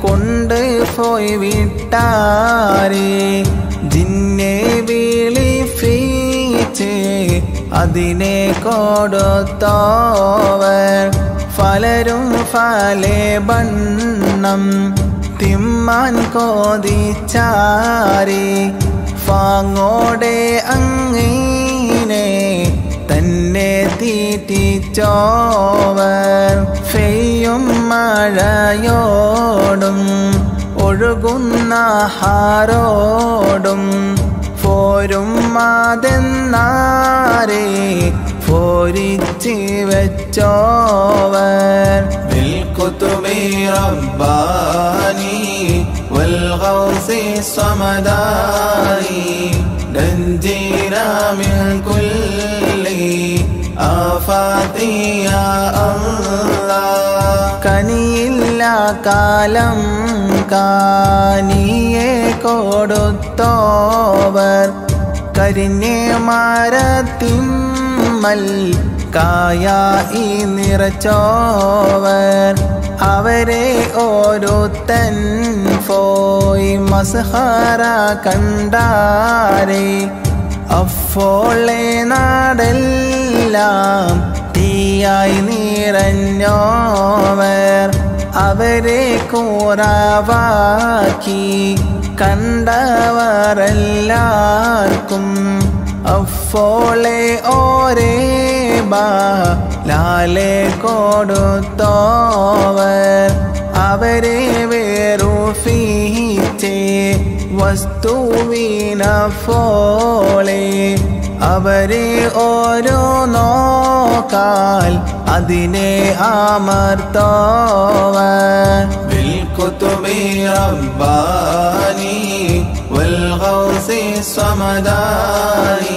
കൊണ്ട് പോയി വിട്ടാരേ ജിന്നെ വിളി അതിനെ കൊടുത്തോവർ. ഫലരും ഫലേ ബണ്ണം തിമ്മാൻ കോതിച്ചാരി. ഫാങ്ങോടെ അങ്ങീനെ തന്നെ തീറ്റിച്ചോവർ. ഫെയ്യും മഴയോടും ഒഴുകുന്ന ഹാരോടും പോരും മാതെന്നാരേ പോരിച്ച് വെച്ചോവർ بالكتب رباني والغوث الصمداني نجينا من كل آفات يا الله കനിയില്ല കാലം കാനിയെ കൊടുത്തോവർ കരിഞ്ഞെ കായ കായായി നിറച്ചോവർ അവരെ ഓരോത്തൻ പോയി മസ്ഹറ കണ്ടാരേ. അഫോളെ നാടെല്ലാം തീയായി നിറഞ്ഞോവർ അവരെ കൂറാവാക്കി കണ്ടവരെല്ലാവർക്കും അഫോളെ ഓരേ ബാ ലാലെ കൊടുത്തോവർ അവരെ വേറുഫീച്ചേ വസ്തുവിന ഫോളെ അവരെ ഓരോ നോക്കാൽ അതിനെ അമർത്തോവർ بالكتب رباني والغوث الصمداني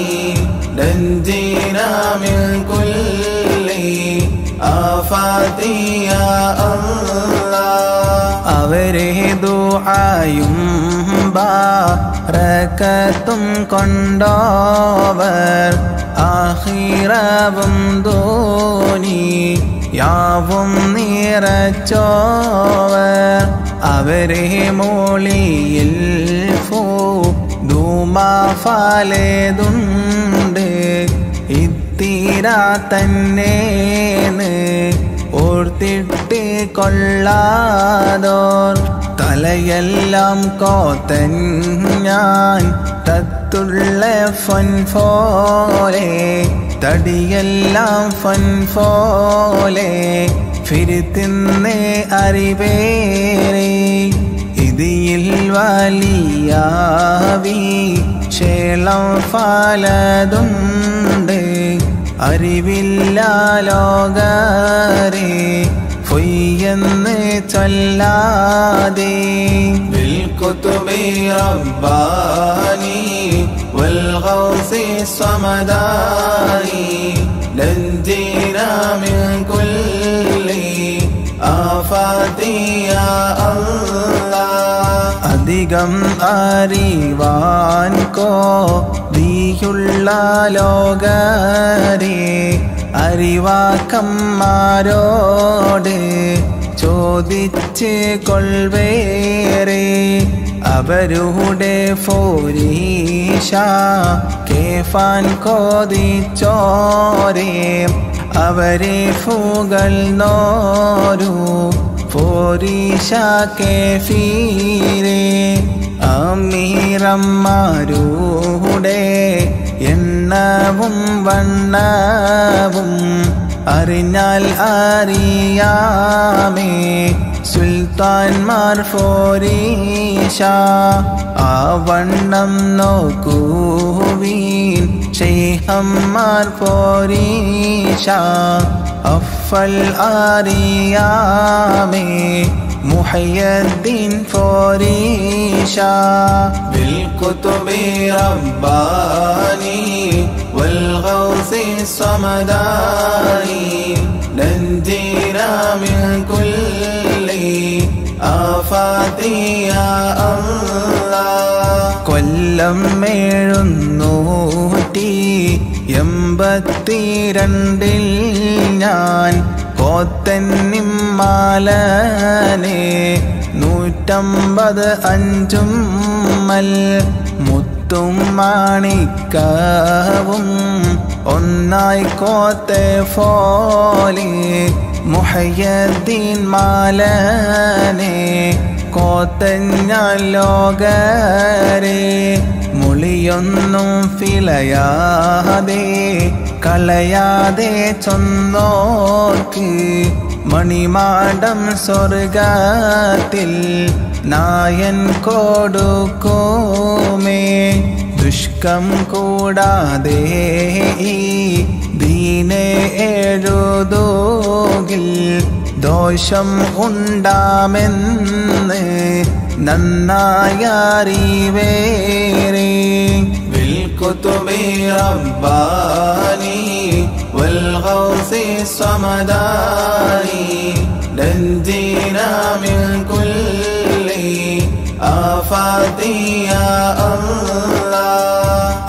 نجينا من كل آفات يا الله അവരെ ദുആയും ബാറക്കത്തും കൊണ്ടോവർ ആഹിറവും ധോനി യാവും നിറച്ചോവർ അവരെ മോളിയിൽ ഫോ ഇത്തീരാ തന്നെ ഓർത്തിട്ട് കൊള്ളാതോർ. തലയെല്ലാം കോത്തൻ ഞാൻ തത്തുള്ള ഫൻ ഫോലെ തടിയെല്ലാം ഫൻ ഫോലെ ഫിരിത്തിന്ന് അറിവേറെ. ഇതിൽ വലിയാവി ശേളം ഫലതുണ്ട് അറിവില്ല ലോകരെ പൊയ്യെന്ന് ചൊല്ലാതെ بالكتب رباني والغوث الصمداني نجينا من كل آفات يا الله അധികം അറിവാൻ കോ നീയുള്ള ലോകരെ അറിവാക്കന്മാരോട് ചോദിച്ച് കൊൾവേറെ അവരുടെ ഫോരീഷ കേഫാൻ കോതിച്ചോരേ. അവരെ ഫുകൾ നോരു. പോരീഷ കേഫീരെ അമീറന്മാരുടെ എണ്ണവും വണ്ണവും അറിഞ്ഞാൽ അറിയാമേ. സുൽത്താൻമാർ ഫോരീഷ ആ വണ്ണം നോക്കൂവീൻ ഷെയ്ഹമ്മാർ ഫോരീഷ അഫൽ അറിയാമേ മുഹയ്യദ്ദീൻ ഫോരീഷ بالكتب رباني والغوث الصمداني نجينا من كل آفات يا الله കൊല്ലം എഴുന്നൂറ്റി എൺപത്തിരണ്ടിൽ ഞാൻ കോത്തന്നിമാലനെ നൂറ്റമ്പത് അഞ്ചും മൽ മുത്തും മാണിക്കവും ഒന്നായി കോത്തെ ഫോലി മുഹയ്യദ്ദീൻ മാലനെ കോത്തഞ്ഞ ലോകരെ മുളിയൊന്നും ഫിലയാതെ കളയാതെ ചൊന്നോർക്ക് മണിമാടം സ്വർഗത്തിൽ നായൻ കൊടുക്കോമേ. ദുഷ്കം കൂടാതെ ദീനെ എഴുതോകിൽ ദോഷം ഉണ്ടാമെന്ന് നന്നായറിവേറെ بالكتب رباني والغوث الصمداني ننجينا من كل آفات يا الله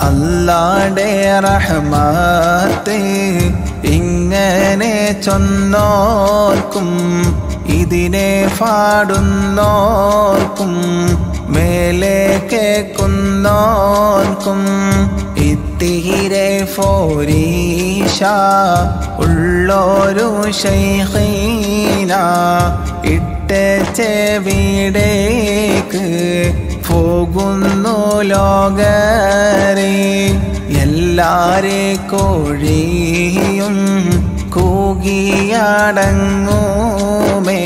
അല്ലാടെ റഹ്മത്ത് ഇങ്ങനെ ചൊന്നോർക്കും ഇതിനെ പാടുന്നോർക്കും മേലെ കേൾക്കുന്നോർക്കും. ഇത്തിരെ ഫോരീഷ ഉള്ളോരു ശൈഹീന ഇട്ട ചെവിടേക്ക് പോകുന്നു ലോകരെ. എല്ലാരെ കോഴിയും കൂകിയടങ്ങുമേ മേ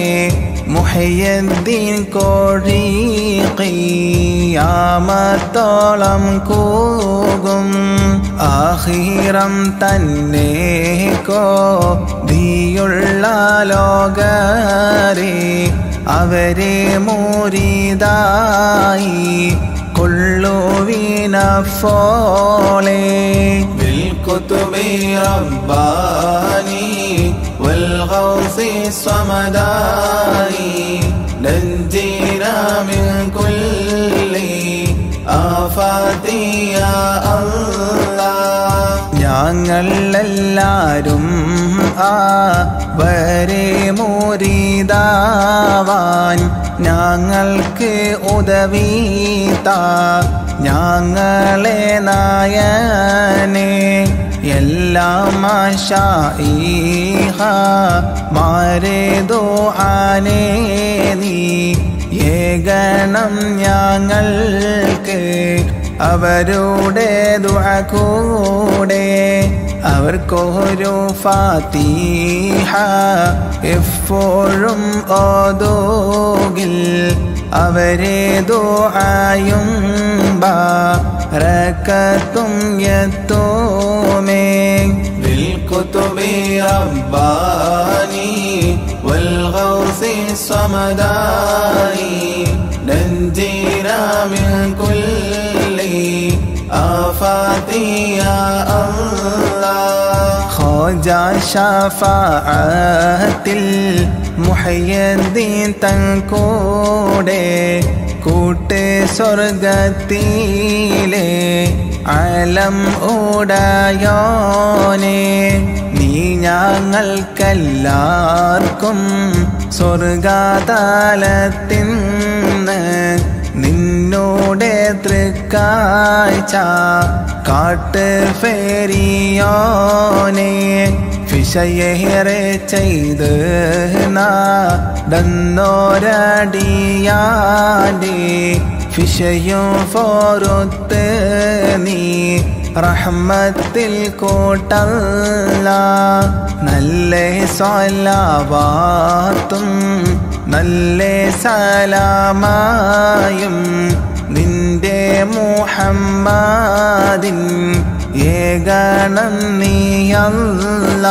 മുഹയദ്ദീൻ കോഴിയാമത്തോളം കൂകും. ആഹീറം തന്നെ കോ ധീയുള്ള ലോകരെ അവരെ മൂരിതായി കൊള്ളുവീനഫോളെ നിൽക്കുത്തുമേ റബ്ബാനി رباني والغوث الصمداني ننجينا من كل آفات يا الله ഞങ്ങളെല്ലാരും ആ വരെ മുരിതാവാൻ ഞങ്ങൾക്ക് ഉദവീത ഞങ്ങളെ നായനെ എല്ലാം മാരേതോ ആനേ നീ ഏകണം ഞങ്ങൾക്ക്. അവരുടെ കൂടെ അവർക്കൊരു ഫാത്തിഹ എപ്പോഴും ഓതോകിൽ അവരെ ദുആയും ركتم يتومي بالكتب رباني والغوث صمداني ننجينا من كل آفات يا الله خجع شفاعة المحيي الدين تنكوري കൂട്ട് സ്വർഗത്തിലെ അലം ഓടായോനെ നീ ഞങ്ങൾക്കെല്ലാവർക്കും സ്വർഗാതാലത്തിൻ നിന്നോടെ തൃക്കാഴ്ച കാട്ട് ഫേരിയോനെ വിഷയേറെ ചെയ്ത് നടന്നോരടിയാന്റെ വിഷയും ഫോറുത്ത് നീ റഹ്മത്തിൽ കൂട്ടല്ല. നല്ല സ്വലാവാത്തും നല്ല സലാമായും നിന്റെ മുഹമ്മദിൻ ഏകണം നീയല്ല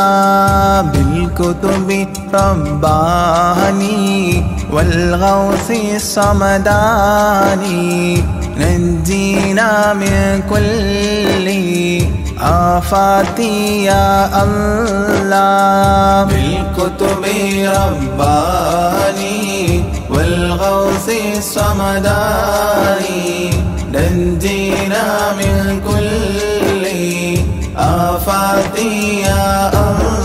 ബിൽകുതുബി റബ്ബാനി വൽഗൗസി സമദാനി نجينا من كل آفات يا الله بالكتب رباني والغوث الصمداني ننجينا من كل آفاتي يا أرض آه.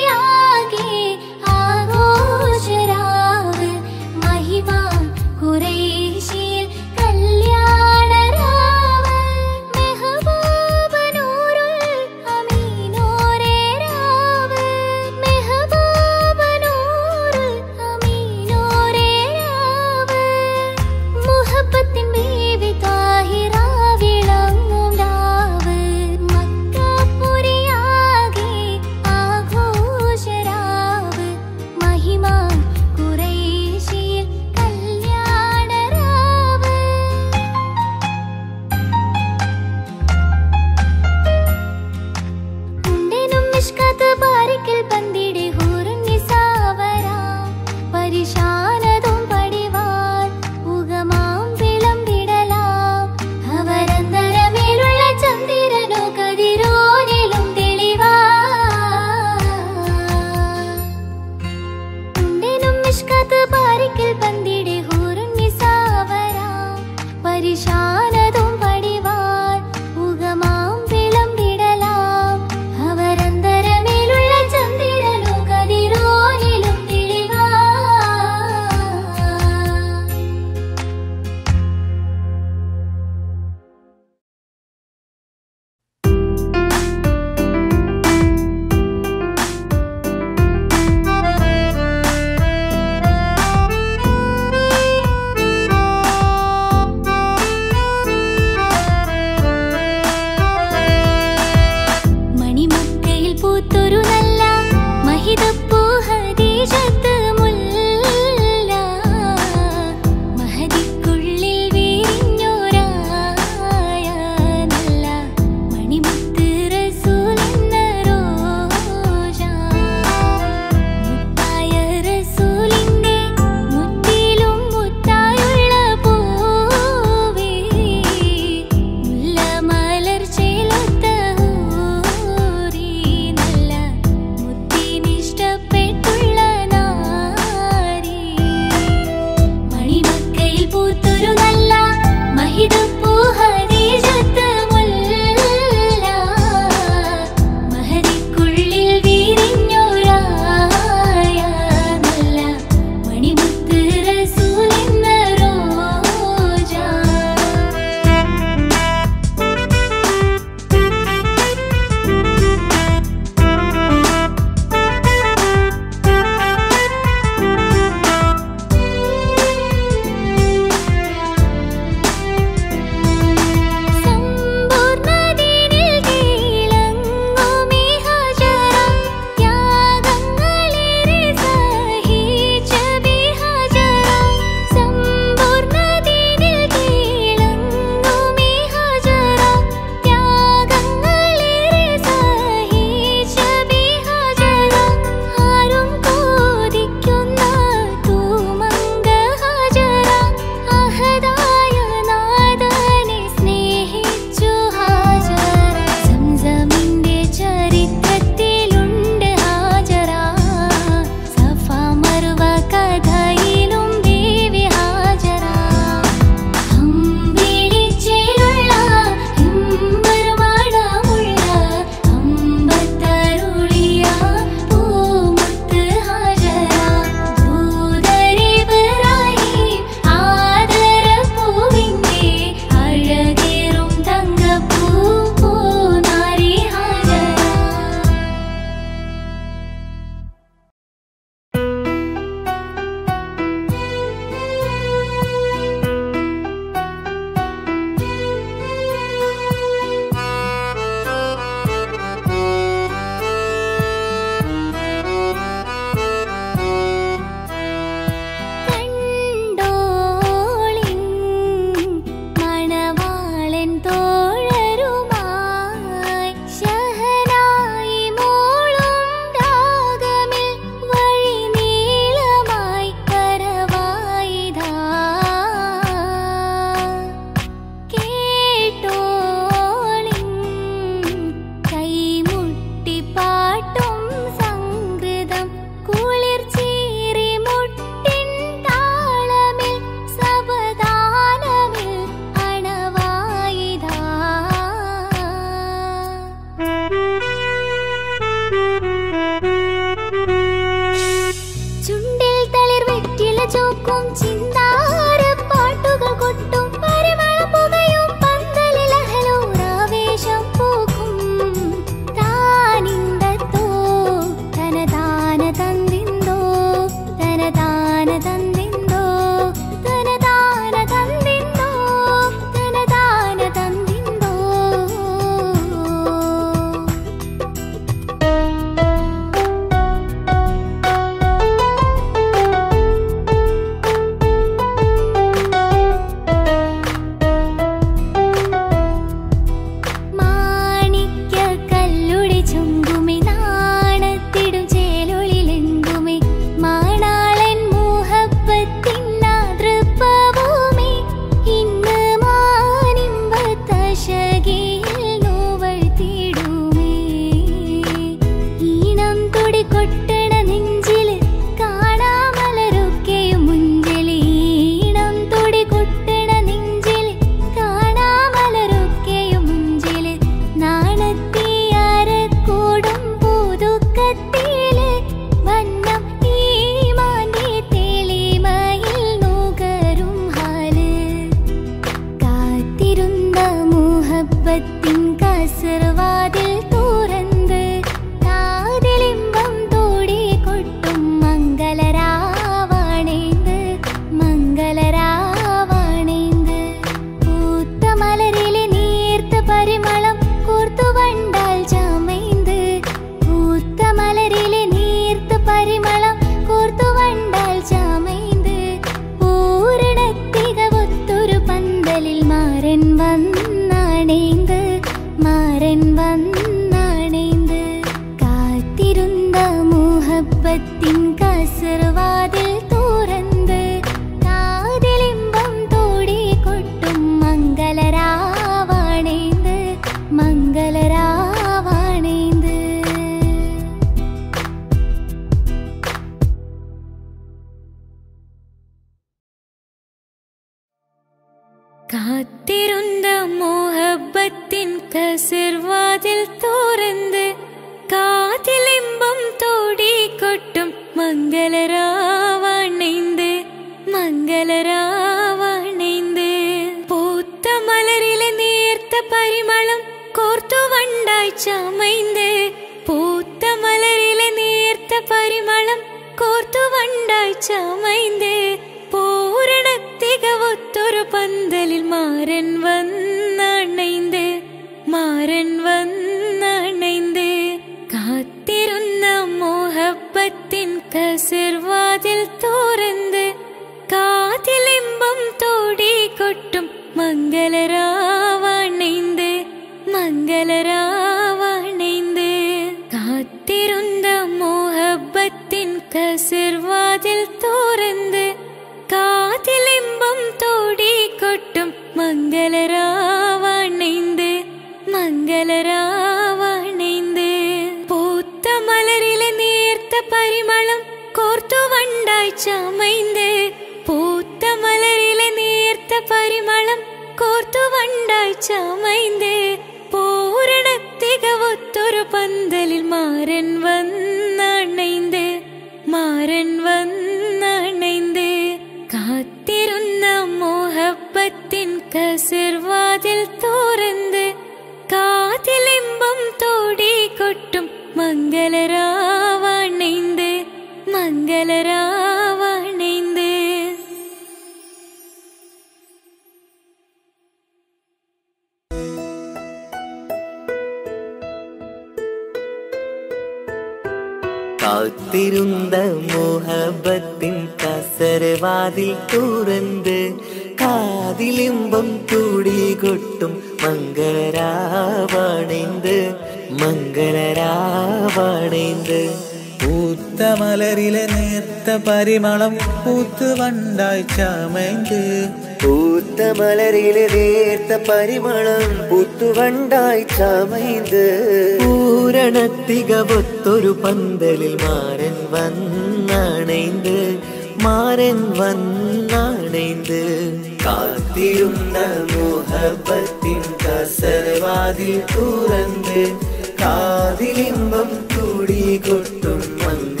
കൂടി കൊട്ടും മംഗളരാവണേന്ദ്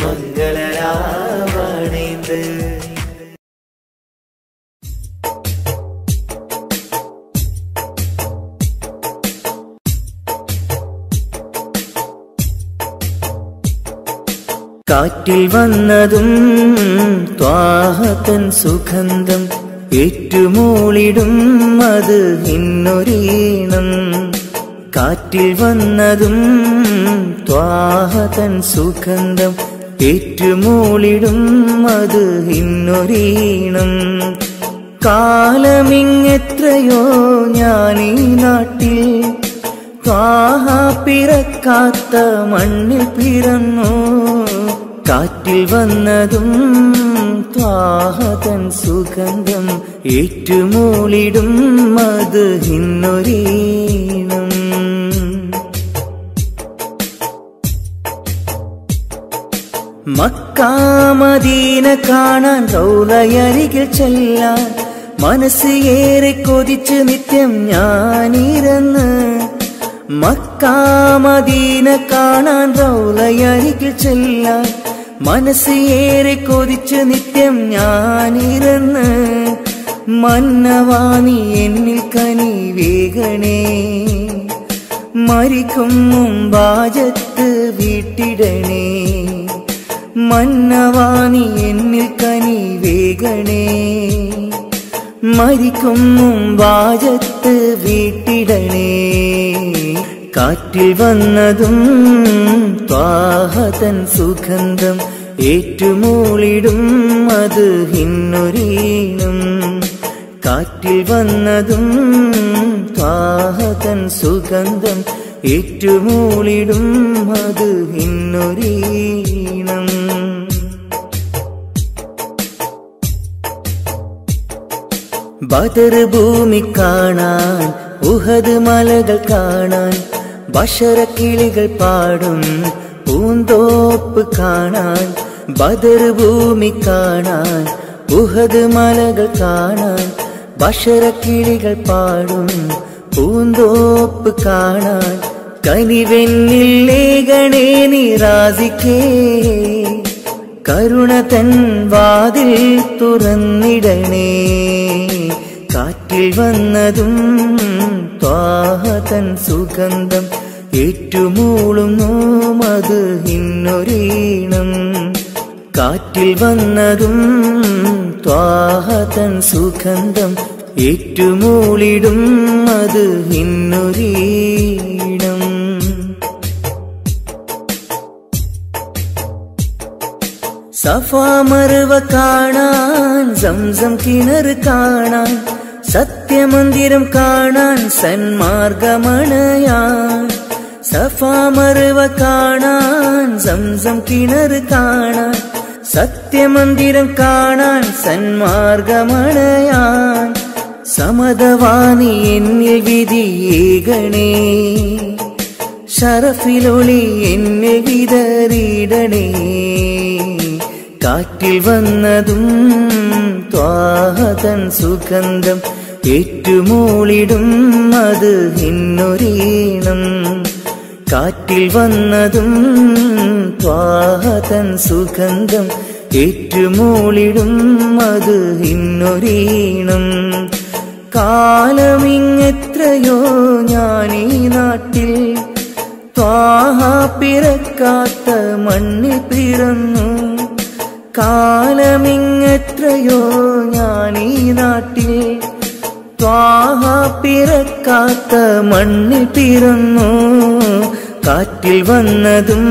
മംഗളരാവണേന്ദ് കാറ്റിൽ വന്നതും ത്വാഹത്തൻ സുഗന്ധം ഏറ്റുമൂളിടും അത് ഇന്നൊരീണം കാറ്റിൽ വന്നതും ത്വാഹതൻ സുഗന്ധം ഏറ്റുമൂളിടും അത് ഇന്നൊരീണം. കാലമിങ്ങെത്രയോ ഞാനീ നാട്ടിൽ ത്വാഹ പിറക്കാത്ത മണ്ണിൽ പിറന്നു. കാറ്റിൽ വന്നതും ത്വാഹതൻ സുഗന്ധം ഏറ്റുമൂളിടും അത് ഇന്നൊരീണം. മക്കാമദീന കാണാൻ റൗലയരികിൽ ചെല്ലാൻ മനസ്സ് ഏറെ കൊതിച്ച് നിത്യം ഞാനിരന്ന് മക്കാമദീന കാണാൻ റൗലയരികിൽ ചെല്ലാൻ മനസ്സ് ഏറെ കൊതിച്ച് നിത്യം ഞാനിരന്ന് മന്നവാണി എന്നിൽ കനി വേഗണേ. മരിക്കും മുമ്പാജത്ത് വീട്ടിടണേ. മന്നവാണി എന്നിൽ കനി വേഗണേ. മരിക്കും മുമ്പാജത്ത് വീട്ടിടണേ. കാറ്റിൽ വന്നതും പാഹതൻ സുഗന്ധം ഏറ്റുമൂളിടും അത് ഹിന്നൊരീണം. കാറ്റിൽ വന്നതും പാഹതൻ സുഗന്ധം ഏറ്റുമൂളിടും അത് ഹിന്നൊരീണം. ഭൂമി കാണാൻ ഉഹദ് മലകൾ കാണാൻ ബഷറക്കിളികൾ പാടും പൂന്തോപ്പ് കാണാൻ ഭൂമി കാണാൻ ഉഹദ് മലകൾ കാണാൻ ബഷറക്കിളികൾ പാടും പൂന്തോപ്പ് കാണാൻ. കനിവെന്നില്ലേ ഗണേ നീറാസിക്കേ കരുണ തൻ വാതിൽ തുറന്നിടണേ. കാറ്റിൽ വന്നതും ത്വാഹതൻ സുഗന്ധം ഏറ്റുമൂളുന്നു മത് ഇന്നൊരീണം. കാറ്റിൽ വന്നതും ത്വാഹതൻ സുഗന്ധം ഏറ്റുമൂളിടും അത് ഇന്നൊരീണം. സഫാമറുവ കാണാൻ സംസം കിണർ കാണാൻ സത്യമന്ദിരം കാണാൻ സന്മാർഗമണയാൻ സഫാമറുവ കാണാൻ സംസം കിണർ കാണാൻ സത്യമന്ദിരം കാണാൻ സന്മാർഗമണയാൻ സമദവാനി എന്നിൽ വിധിയേകണേ ഷറഫിലൊളി എന്നെ വിതറിയിടണേ കാറ്റിൽ വന്നതും ത്വാഹതൻ സുഗന്ധം ഏറ്റുമൂളിടും അത് ഇന്നൊരീണം കാറ്റിൽ വന്നതും ത്വാഹതൻ സുഗന്ധം ഏറ്റുമൂളിടും അത് ഇന്നൊരീണം കാലമിങ്ങെത്രയോ ഞാനീ നാട്ടിൽ ത്വാഹ പിറക്കാത്ത മണ്ണിൽ പിറന്നു. കാലമിങ്ങെത്രയോ ഞാനീ നാട്ടിൽ ത്വാഹ പിറക്കാത്ത മണ്ണിൽ പിറന്നു. കാറ്റിൽ വന്നതും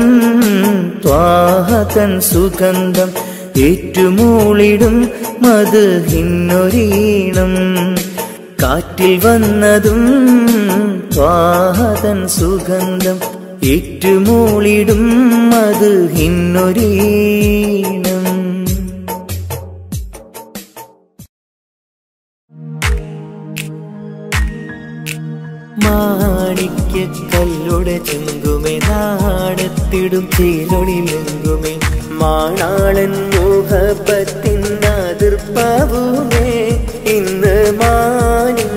ത്വാഹതൻ സുഗന്ധം ഏറ്റുമൂളിടും മത് ഹിന്നൊരീണം കാറ്റിൽ വന്നതും ത്വാഹതൻ സുഗന്ധം ഏറ്റുമൂളിടും അത് മാണിക്യക്കല്ലുടെ ചെങ്കുമേ നാടത്തിടും ചേലൊളിലെങ്കുമേ മാണാളൻ മോഹപ്പത്തിൻ അതിർപ്പാവുമേ. ഇന്ന് മാനിമ്പത്താശകിയും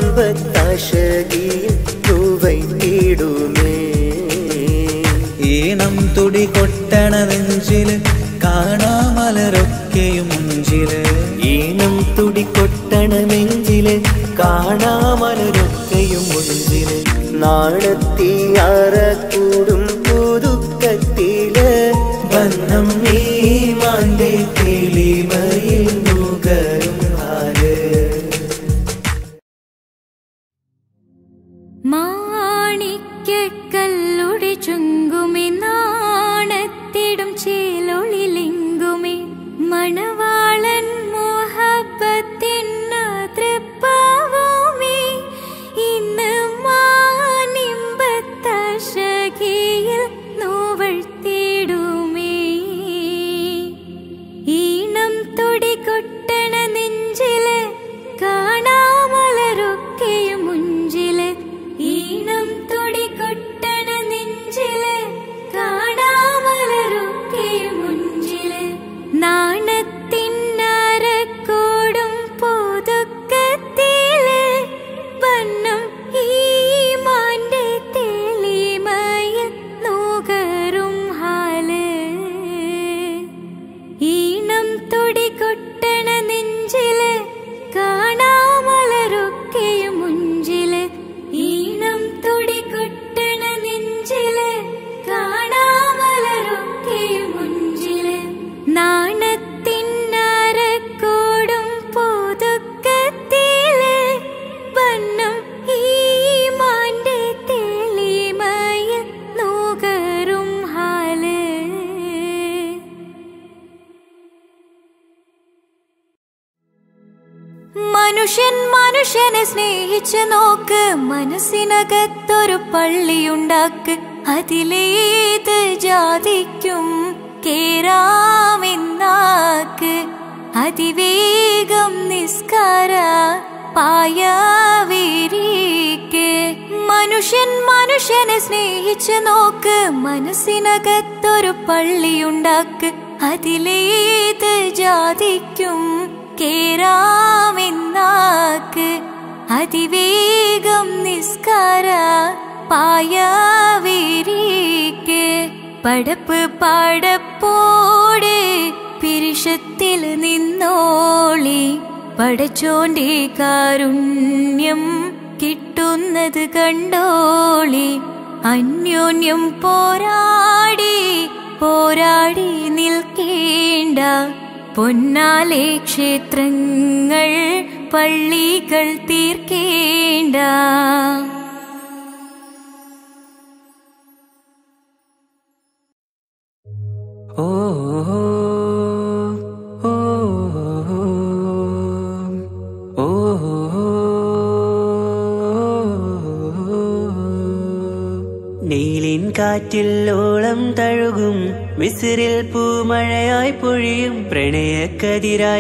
തൂവൈത്തിടുമേ ഈണം തുടി കൊട്ടണ നെഞ്ചിൽ കാണാമലരൊക്കെയും മുഞ്ചിൽ. ഈണം തുടി നെഞ്ചിൽ കാണാമലരൊക്കെയും മുൻപിൽ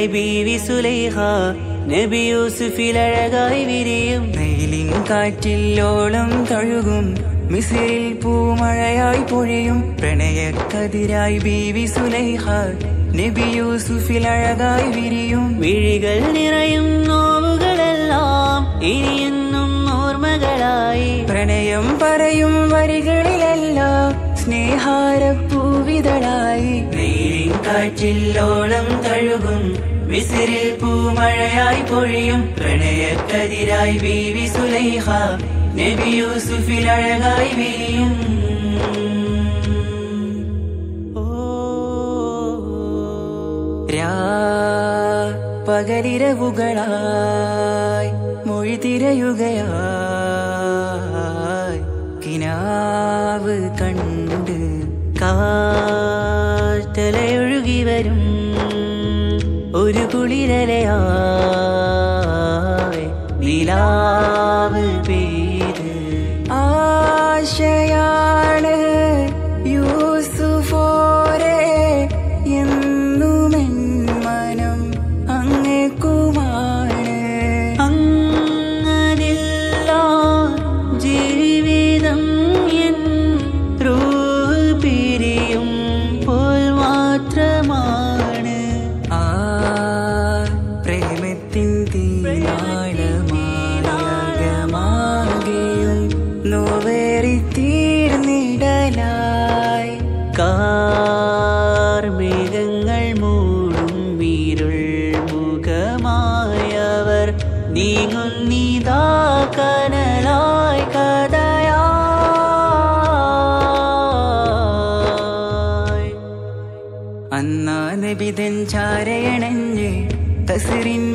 ബീവി സുലൈഹ നബി യൂസുഫിൽ അഴകായി വിരിയും. വെയിലിൻ കാറ്റിൽ ഓളം തഴുകും മിസിലിൽ പൂമഴയായി പൊഴിയും. പ്രണയക്കതിരായി ബീവി സുലൈഹ നബി യൂസുഫിൽ അഴകായി വിരിയും. വിഴികൾ നിറയും നോവുകളെല്ലാം ഇനിയെന്നും ഓർമ്മകളായി. പ്രണയം പറയും വരികളിലെല്ലാം സ്നേഹാരപ്പൂവിതളായി. ഓളം തഴുകും വിസിരിൽ പൂമഴയായി പൊഴിയും പ്രണയക്കതിരായി ബീവി സുലൈഹ നബി യൂസുഫിൽ അഴകായി വിരിയും. പകലിരവുകളായി മൊഴി തിരയുകയായി. കിനാവ് കണ്ട് കാറ്റലയൊഴുകി വരും. ഒരു കുളിരലയാ. നിലാവ്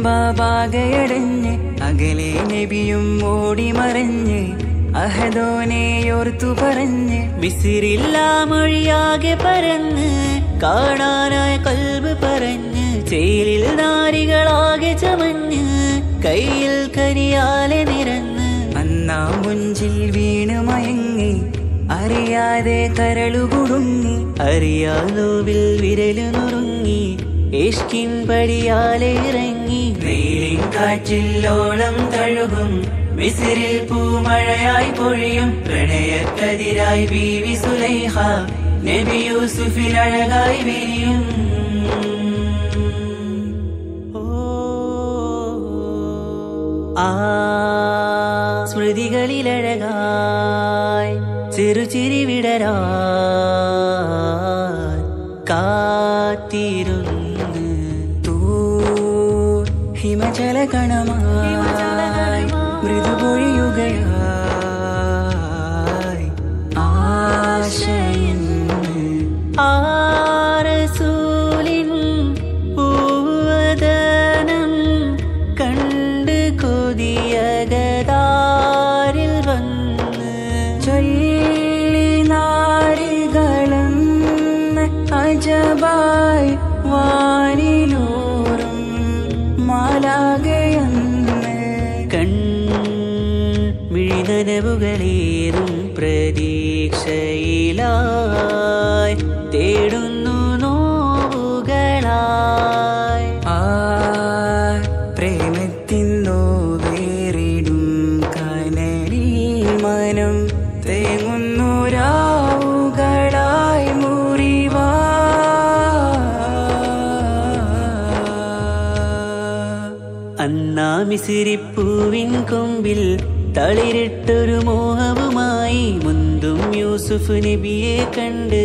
ബാബാകയടഞ്ഞ് അകലെ നബിയും ഓടി അഹദോനെ അഹദോനെയോർത്തു പറഞ്ഞ് വിസിരില്ലാ മൊഴിയാകെ പരന്ന് കാണാനായ കൽബ് പറഞ്ഞ് ചേലിൽ നാരികളാകെ ചമഞ്ഞ് കയ്യിൽ കരിയാലെ നിരന്ന് അന്നാ മുഞ്ചിൽ വീണ് മയങ്ങി അറിയാതെ കരളുകുടുങ്ങി അറിയാലോവിൽ വിരലു നുറുങ്ങി ഏഷ്കിൻ പടിയാലെ ഇറങ്ങി കാറ്റില്ലോളം തഴുകും. മിസിരിൽ പൂമഴയായി പൊഴിയും. പ്രണയക്കതിരായി ബീവി സുലൈഹ നബി യൂസുഫിൽ അഴകായി വിരിയും. ആ സ്മൃതികളിലഴകായി ചെറുചിരി വിടരാ കൊമ്പിൽ തളിരിട്ടൊരു മോഹവുമായി മുന്തും യൂസുഫ് നബിയെ കണ്ട്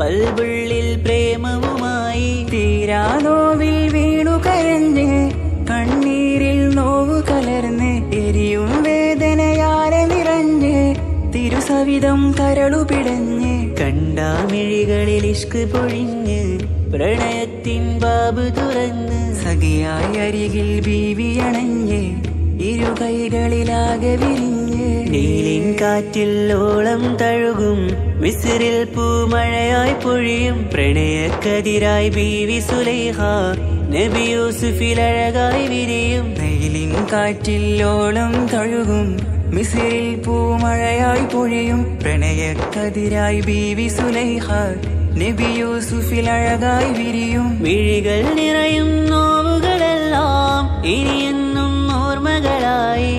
കൽബുള്ളിൽ പ്രേമവുമായി തീരാനോവിൽ വീണു കരഞ്ഞ് കണ്ണീരിൽ നോവ് കലർന്ന് എരിയും വേദനയാലെ നിറഞ്ഞ് തിരുസവിധം കരളു പിടഞ്ഞ് കണ്ടാമിഴികളിൽ ഇഷ്ക് പൊഴിഞ്ഞ് പ്രണയത്തിൻ ബാബ് തുറന്ന് സഖിയായി അരികിൽ ബീവി അണഞ്ഞ് ഇരു കൈകളിലാകെ വിരിഞ്ഞ് നീലിൻ കാറ്റിൽ ഓളം തഴുകും. മിസിറിൽ പൂമഴയായി പൊഴിയും. പ്രണയക്കതിരായി ബീവി സുലൈഹ. നബി യൂസുഫിൽ അഴകായി വിരിയും. നെയിലിൻ കാറ്റിൽ ഓളം തഴുകും. മിസിറിൽ പൂമഴയായി പൊഴിയും. പ്രണയക്കതിരായി ബീവി സുലൈഹ. നബി യൂസുഫിൽ അഴകായി വിരിയും. മിഴികൾ നിറയും നോവുകളെല്ലാം. ഓർമ്മകളായി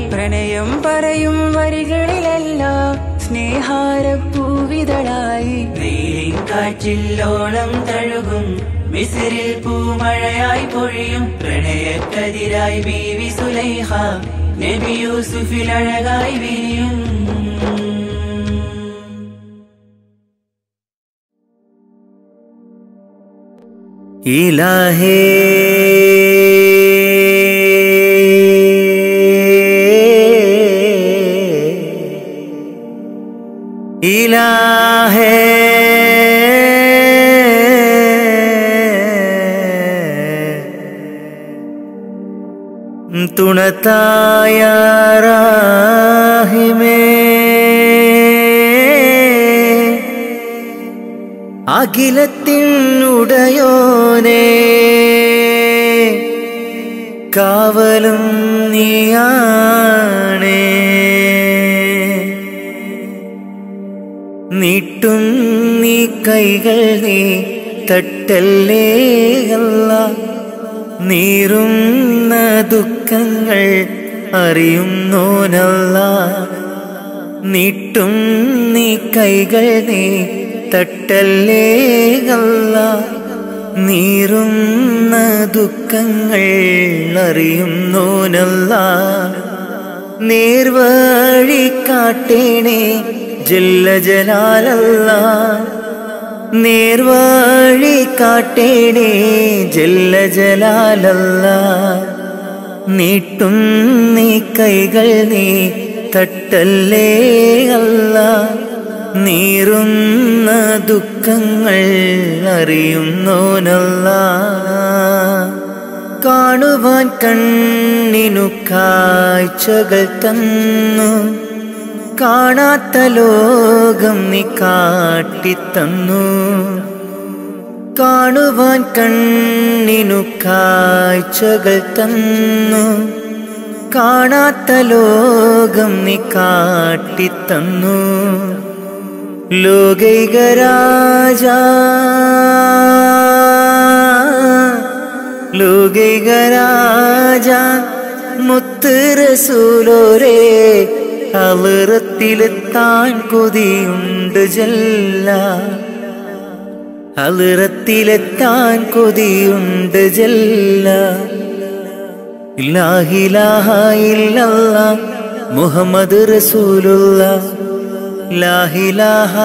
പ്രണയം പറയും വരികളിലെല്ലാം സ്നേഹാരപ്പൂവിതളായി. നീലിൻ കാറ്റില്ലോളം തഴുകും മിസിറിൽ പൂമഴയായി പൊഴിയും. പ്രണയക്കതിരായി ബീവി സുലൈഹ നബി യൂസുഫിൽ അഴകായി വിരിയും. ഇലാഹേ. ഇലാഹേ തുണത്തായ റാഹിമേ അഖിലത്തിനുടയോനേ കാവലും നീയാണേ നീട്ടും നീ കൈകൾ നീ തട്ടല്ലേ അല്ല. നീറുന്ന ദുഃഖങ്ങൾ അറിയുന്നോനല്ല. നീട്ടും നീ കൈകൾ നീ തട്ടല്ലേ അല്ല. നീറുന്ന ദുഃഖങ്ങൾ അറിയുന്നോനല്ല. നേർവഴി കാട്ടേണേ ജല്ല ജലാലല്ല നേർവഴി കാട്ടേടേ ജല്ല ജലാലല്ല നീട്ടും നീ കൈകൾ നീ തട്ടല്ലേ അല്ല. നീറുന്ന ദുഃഖങ്ങൾ അറിയുന്നോനല്ല കാണുവാൻ കണ്ണിനു കാഴ്ചകൾ തന്നു. കാണാത്ത ലോകം നീ കാട്ടിത്തന്നു. കാണുവാൻ കണ്ണിനു കാഴ്ചകൾ തന്നു. കാണാത്ത ലോകം നീ കാട്ടിത്തന്നു. ലോകൈക രാജ ലോകൈക രാജ മുത്ത് റസൂലോരേ അളിറത്തിലെത്താൻ കൊതിയുണ്ട് ജല്ല. അളിറത്തിലെത്താൻ കൊതിയുണ്ട് ജല്ല. മുഹമ്മദ് റസൂലുള്ള. ലാഹിലാഹ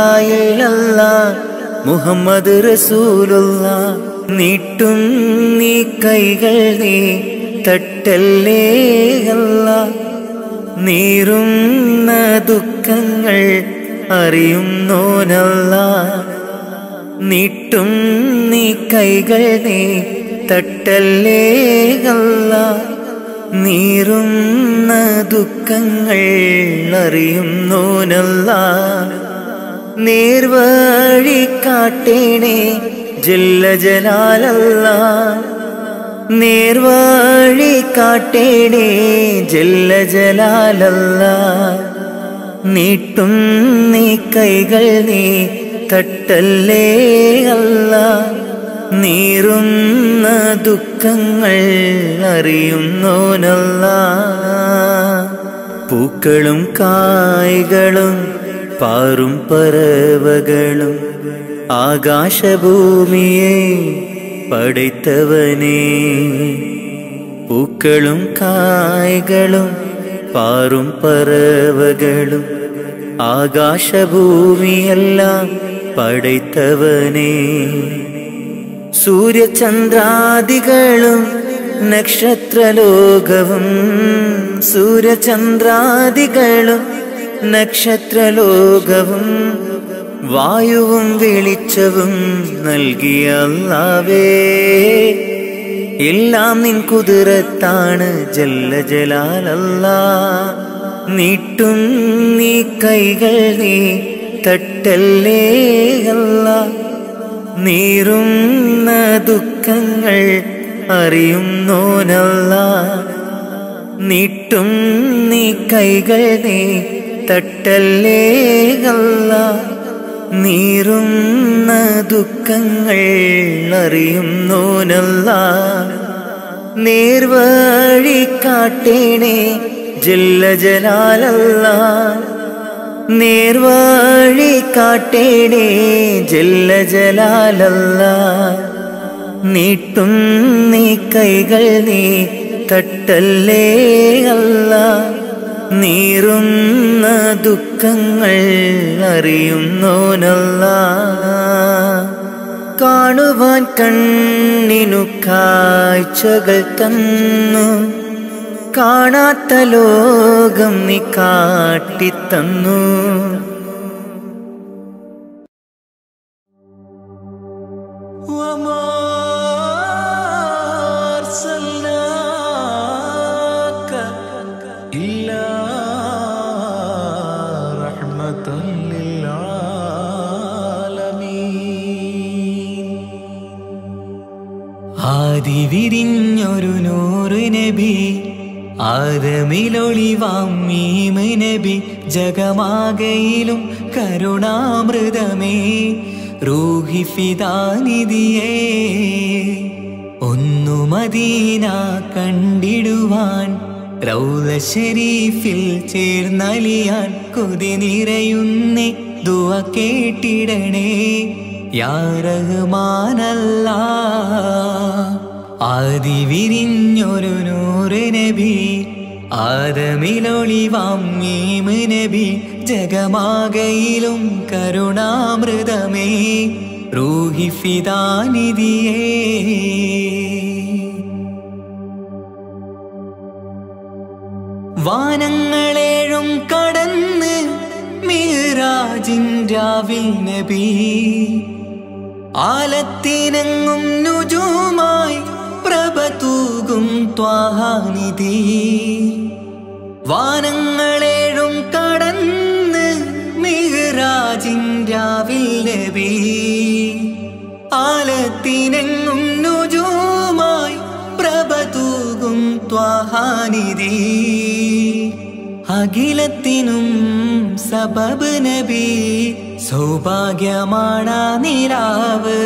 മുഹമ്മദ് റസൂലുള്ള. നീട്ടും നീ കൈകൾ നീ തട്ടല്ലേ അല്ല. നീറുന്ന ദുഃഖങ്ങൾ അറിയുന്നോനല്ല. നീട്ടും നീ കൈകൾ നീ തട്ടല്ലേ അല്ല നീറുന്ന ദുഃഖങ്ങൾ അറിയുന്നോനല്ല. നേർവഴി കാട്ടേണേ ജല്ല ജലാലല്ല നേർവഴി കാട്ടേടേ ജല്ല ജലാലല്ല. നീട്ടും നീ കൈകൾ നീ തട്ടല്ലേ അല്ല. നീറുന്ന ദുഃഖങ്ങൾ അറിയുന്നോനല്ല. പൂക്കളും കായ്കളും പാറും പറവകളും ആകാശഭൂമിയെ പടൈത്തവനേ പൂക്കളും കായകളും പാറും പറവകളും ആകാശഭൂമിയെല്ലാം പടൈത്തവനേ. സൂര്യചന്ദ്രാദികളും നക്ഷത്രലോകവും സൂര്യചന്ദ്രാദികളും നക്ഷത്രലോകവും വായുവും വെളിച്ചവും നൽകിയ അല്ലാവേ. എല്ലാം നിൻ കുതിരത്താണ് ജല്ല ജലാലല്ല. നീട്ടും നീ കൈകൾ നീ തട്ടല്ലേ അല്ല. നീറുന്ന ദുഃഖങ്ങൾ അറിയുന്നോനല്ല. നീട്ടും നീ കൈകൾ നീ തട്ടല്ലേ അല്ല. നീറുന്ന ദുഃഖങ്ങൾ അറിയുന്നോനല്ല നേർവഴി കാട്ടേണേ ജല്ല ജലാലല്ല നേർവഴി കാട്ടേണേ ജല്ല ജലാലല്ല നീട്ടും നീ കൈകൾ നീ തട്ടല്ലേ അല്ല. നീറുന്ന ദുഃഖങ്ങൾ അറിയുന്നോനല്ല. കാണുവാൻ കണ്ണിനു കാഴ്ചകൾ തന്നു. കാണാത്ത ലോകം നീ കാട്ടിത്തന്നു. ആദി വിരിഞ്ഞൊരു നൂറ് നബി ആദമിലൊളിവാം മീമ് നബി ജഗമാകയിലും കരുണാമൃതമേ റൂഹി ഫിദാനിധിയേ ഒന്നു മദീന കണ്ടിടുവാൻ റൗല ശരീഫിൽ ചേർന്നലിയാൻ കൊതി നിറയുന്നേ ദുവ കേട്ടിടണേ യാ റഹ്മാനല്ല. ആദി വിരിഞ്ഞൊരു നൂറ് നബി ആദമിലൊളി മീമ് നബി ജഗമാകയിലും കരുണാമൃതമേ റൂഹി ഫിതാനിധിയേ വാനങ്ങളേഴും കടന്ന് മീറാജിൻ രാവിൽ നബി ആലത്തിനങ്ങും നുജുമായി പ്രഭ തൂകും ത്വാഹാനിധി. വാനങ്ങളേഴും കടന്ന് മിഹ്റാജിൻ രാവിൽ നബി ആലത്തിനെങ്ങും നുജുമായി പ്രഭ തൂകും ത്വാഹാനിധി. അഖിലത്തിനും സബബ് നബി സൗഭാഗ്യമാണ നിലാവ്.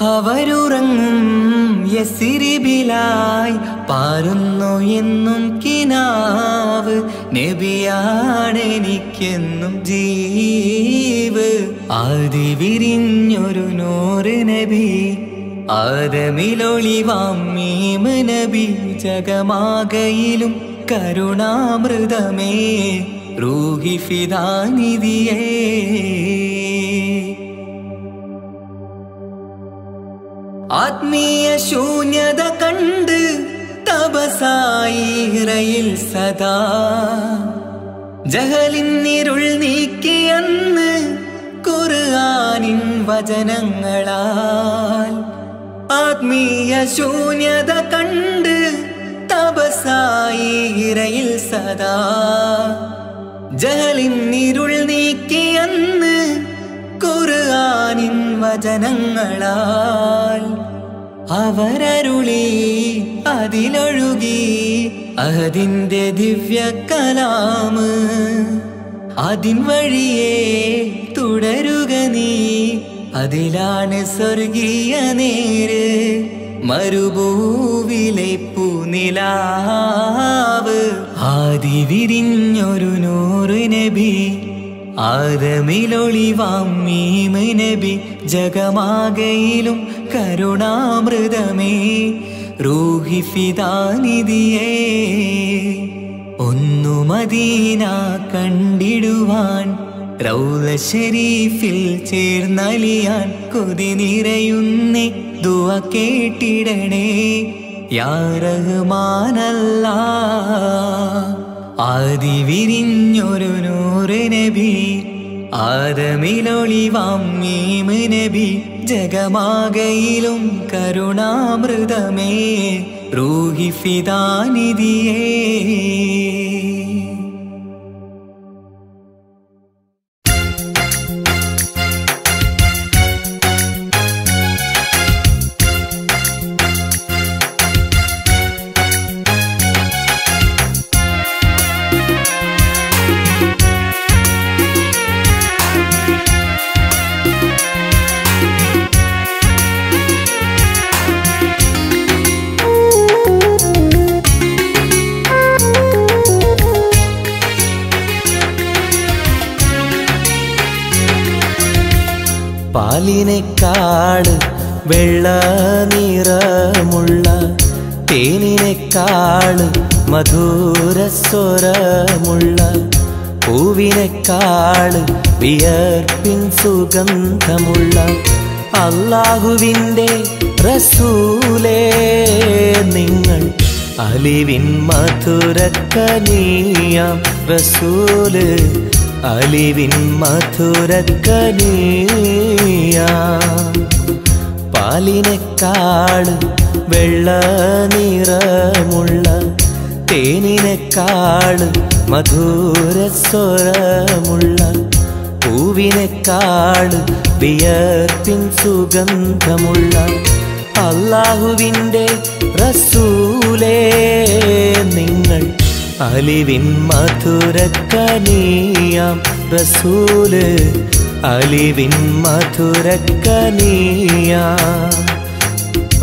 അവരുറങ്ങും യസിരിബിലായി പാരുന്നു എന്നും കിനാവ്. നബിയാണെനിക്കെന്നും ജീവ്. ആദി വിരിഞ്ഞൊരു നൂറ് നബി. ആദമിലൊളിവാം മീമ് നബി. ജഗമാകയിലും കരുണാമൃതമേ. റൂഹി ഫിദാനിധിയേ. ആത്മീയ ശൂന്യത കണ്ട് തപസായി തപസായിറയിൽ സദാ. ജഹലിന്നിരുൾ നീക്കിയെന്ന് കുറുകാനിൻ വചനങ്ങളാൽ. ആത്മീയ ശൂന്യത കണ്ട് തപസായി തപസായിറയിൽ സദാ. ജഹലിന്നിരുൾ നീക്കിയന്ന് ഖുർആനിൻ വചനങ്ങളാൽ അവരരുളി അതിലൊഴുകി അഹദിന്റെ ദിവ്യ കലാമ് അതിൻ വഴിയെ തുടരുക നീ. അതിലാണ് സ്വർഗീയ നേര് മരുഭൂവിലെ പൂനിലാവ് ആദി വിരിഞ്ഞൊരു നൂറ് നബി ആദമിലൊളിവാം മീമ് നബി ജഗമാകയിലും കരുണാമൃതമേ. റൂഹി ഫിദാനിധിയേ ഒന്നു മദീന കണ്ടിടുവാൻ. റൗല ഷെരീഫിൽ ചേർന്നലിയാൻ കൊതി നിറയുന്നേ ദുവ കേട്ടിടണേ. യാ റഹ്മാനല്ല. ആദി വിരിഞ്ഞൊരു നൂറ് നബി ആദമിലൊളിവാം മീമ് നബി. ജഗമാകയിലും കരുണാമൃതമേ റൂഹി പാലിനെക്കാട് വെള്ള നിറമുള്ള തേനിനെക്കാട് മധുര സ്വരമുള്ള പൂവിനെക്കാട് വിയർപ്പിൻ സുഗന്ധമുള്ള അള്ളാഹുവിന്റെ റസൂലേ നിങ്ങൾ അലിവിൻ മധുരക്കനീയാം റസൂൽ അലിവിൻ മധുരക്കനീയാം പാലിനെക്കാട് വെള്ള നിറമുള്ള തേനിനെക്കാട് മധുര സ്വരമുള്ള. പൂവിനെക്കാട് വിയർപ്പിൻ സുഗന്ധമുള്ള അള്ളാഹുവിന്റെ റസൂലേ നിങ്ങൾ അലിവിൻ മധുരക്കനീയാം റസൂൽ അലിവിൻ മധുരക്കനീയാം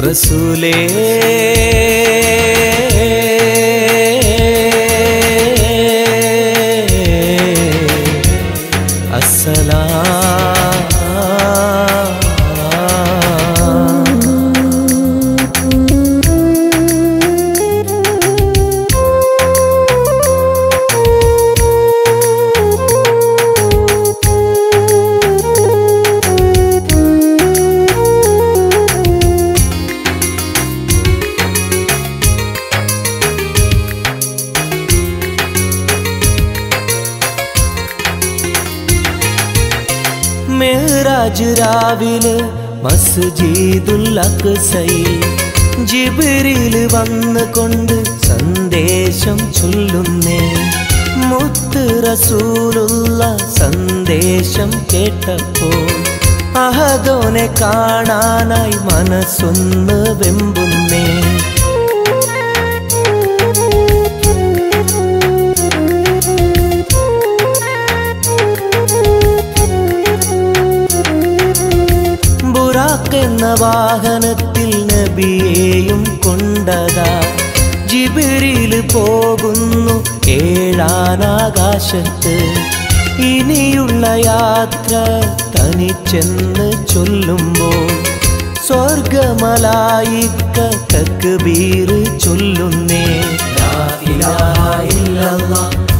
റസൂലേ. രാവിലെ മസ്ജിദുൽ അക്സയിൽ ജിബിരിൽ വന്ന് കൊണ്ട് സന്ദേശം ചൊല്ലുന്നേ. മുത്ത് റസൂലുള്ള സന്ദേശം കേട്ടപ്പോൾ അഹദോനെ കാണാനായി മനസ്സൊന്ന് വെമ്പുന്നേ. ബുറാക്ക് എന്ന വാഹനത്തിൽ നബിയെയും കൊണ്ടതാ. ജിബിരിൽ പോകുന്നു ഏഴാനാകാശത്ത് ഇനിയുള്ള യാത്ര തനിച്ചെന്ന് ചൊല്ലുമ്പോൾ സ്വർഗമലായിക്ക തക്ബീർ ചൊല്ലുന്നേ.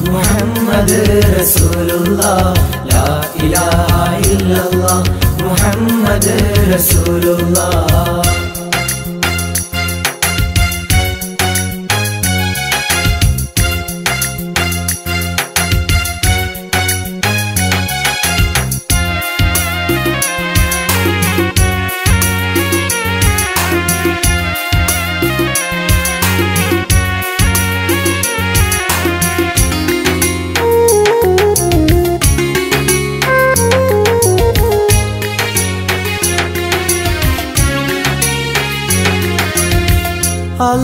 മുഹമ്മദ് ഇല്ലല്ലാഹ് മുഹമ്മദ് റസൂലുള്ളാഹ്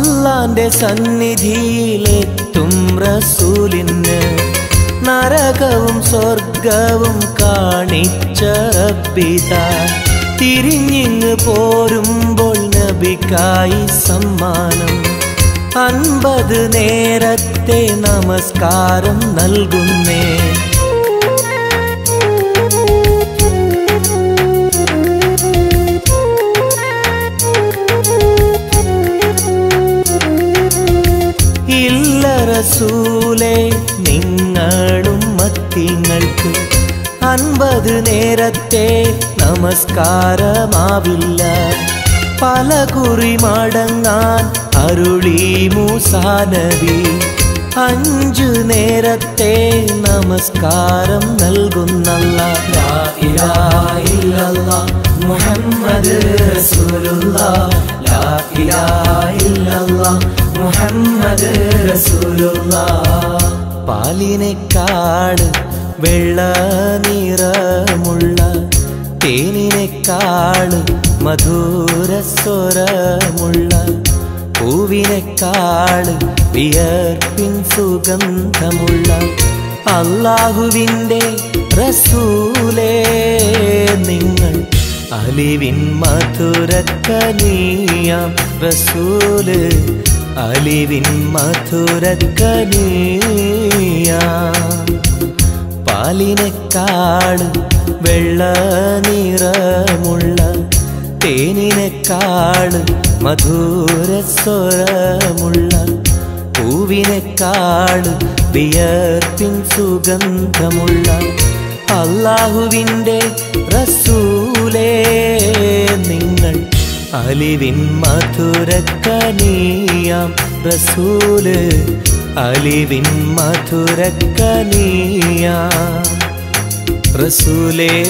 അള്ളാന്റെ സന്നിധിയിലെത്തും റസൂലിന്. നരകവും സ്വർഗവും കാണിച്ച പിത. തിരിഞ്ഞിങ്ങ് പോരുമ്പോൾ നബിക്കായി സമ്മാനം. അൻപത് നേരത്തെ നമസ്കാരം നൽകുന്നേ. റസൂലേ നിങ്ങളും മത്തിങ്ങൾക്ക് അൻപത് നേരത്തെ നമസ്കാരമാവില്ല. പല കുറി മടങ്ങാൻ അരുളി മൂസാനബി അഞ്ചു നേരത്തെ നമസ്കാരം നൽകുന്നല്ല. മുഹമ്മദ് റസൂലുള്ള. ലാ ഇലാഹ ഇല്ലല്ലാഹ് മുഹമ്മദ് റസൂലുള്ളാഹ്. പാലിനെക്കാട് വെള്ള നിറമുള്ള തേനിനെക്കാട് മധുരസ്വരമുള്ള പൂവിനെക്കാട് വിയർപ്പിൻ സുഗന്ധമുള്ള അള്ളാഹുവിന്റെ റസൂലേ നിങ്ങൾ അലിവിൻ മധുരക്കനീയാം റസൂൽ. അലിവിൻ മധുരക്കനീയാം പാലിനെക്കാട് വെള്ള നിറമുള്ള തേനിനെക്കാട് മധുരസ്വരമുള്ള പൂവിനെക്കാട് വിയർപ്പിൻ സുഗന്ധമുള്ള അള്ളാഹുവിന്റെ റസൂലേ നിങ്ങൾ അലിവിൻ മധുരക്കനീയാം റസൂൽ. അലിവിൻ മധുരക്കനീയാം റസൂലേ.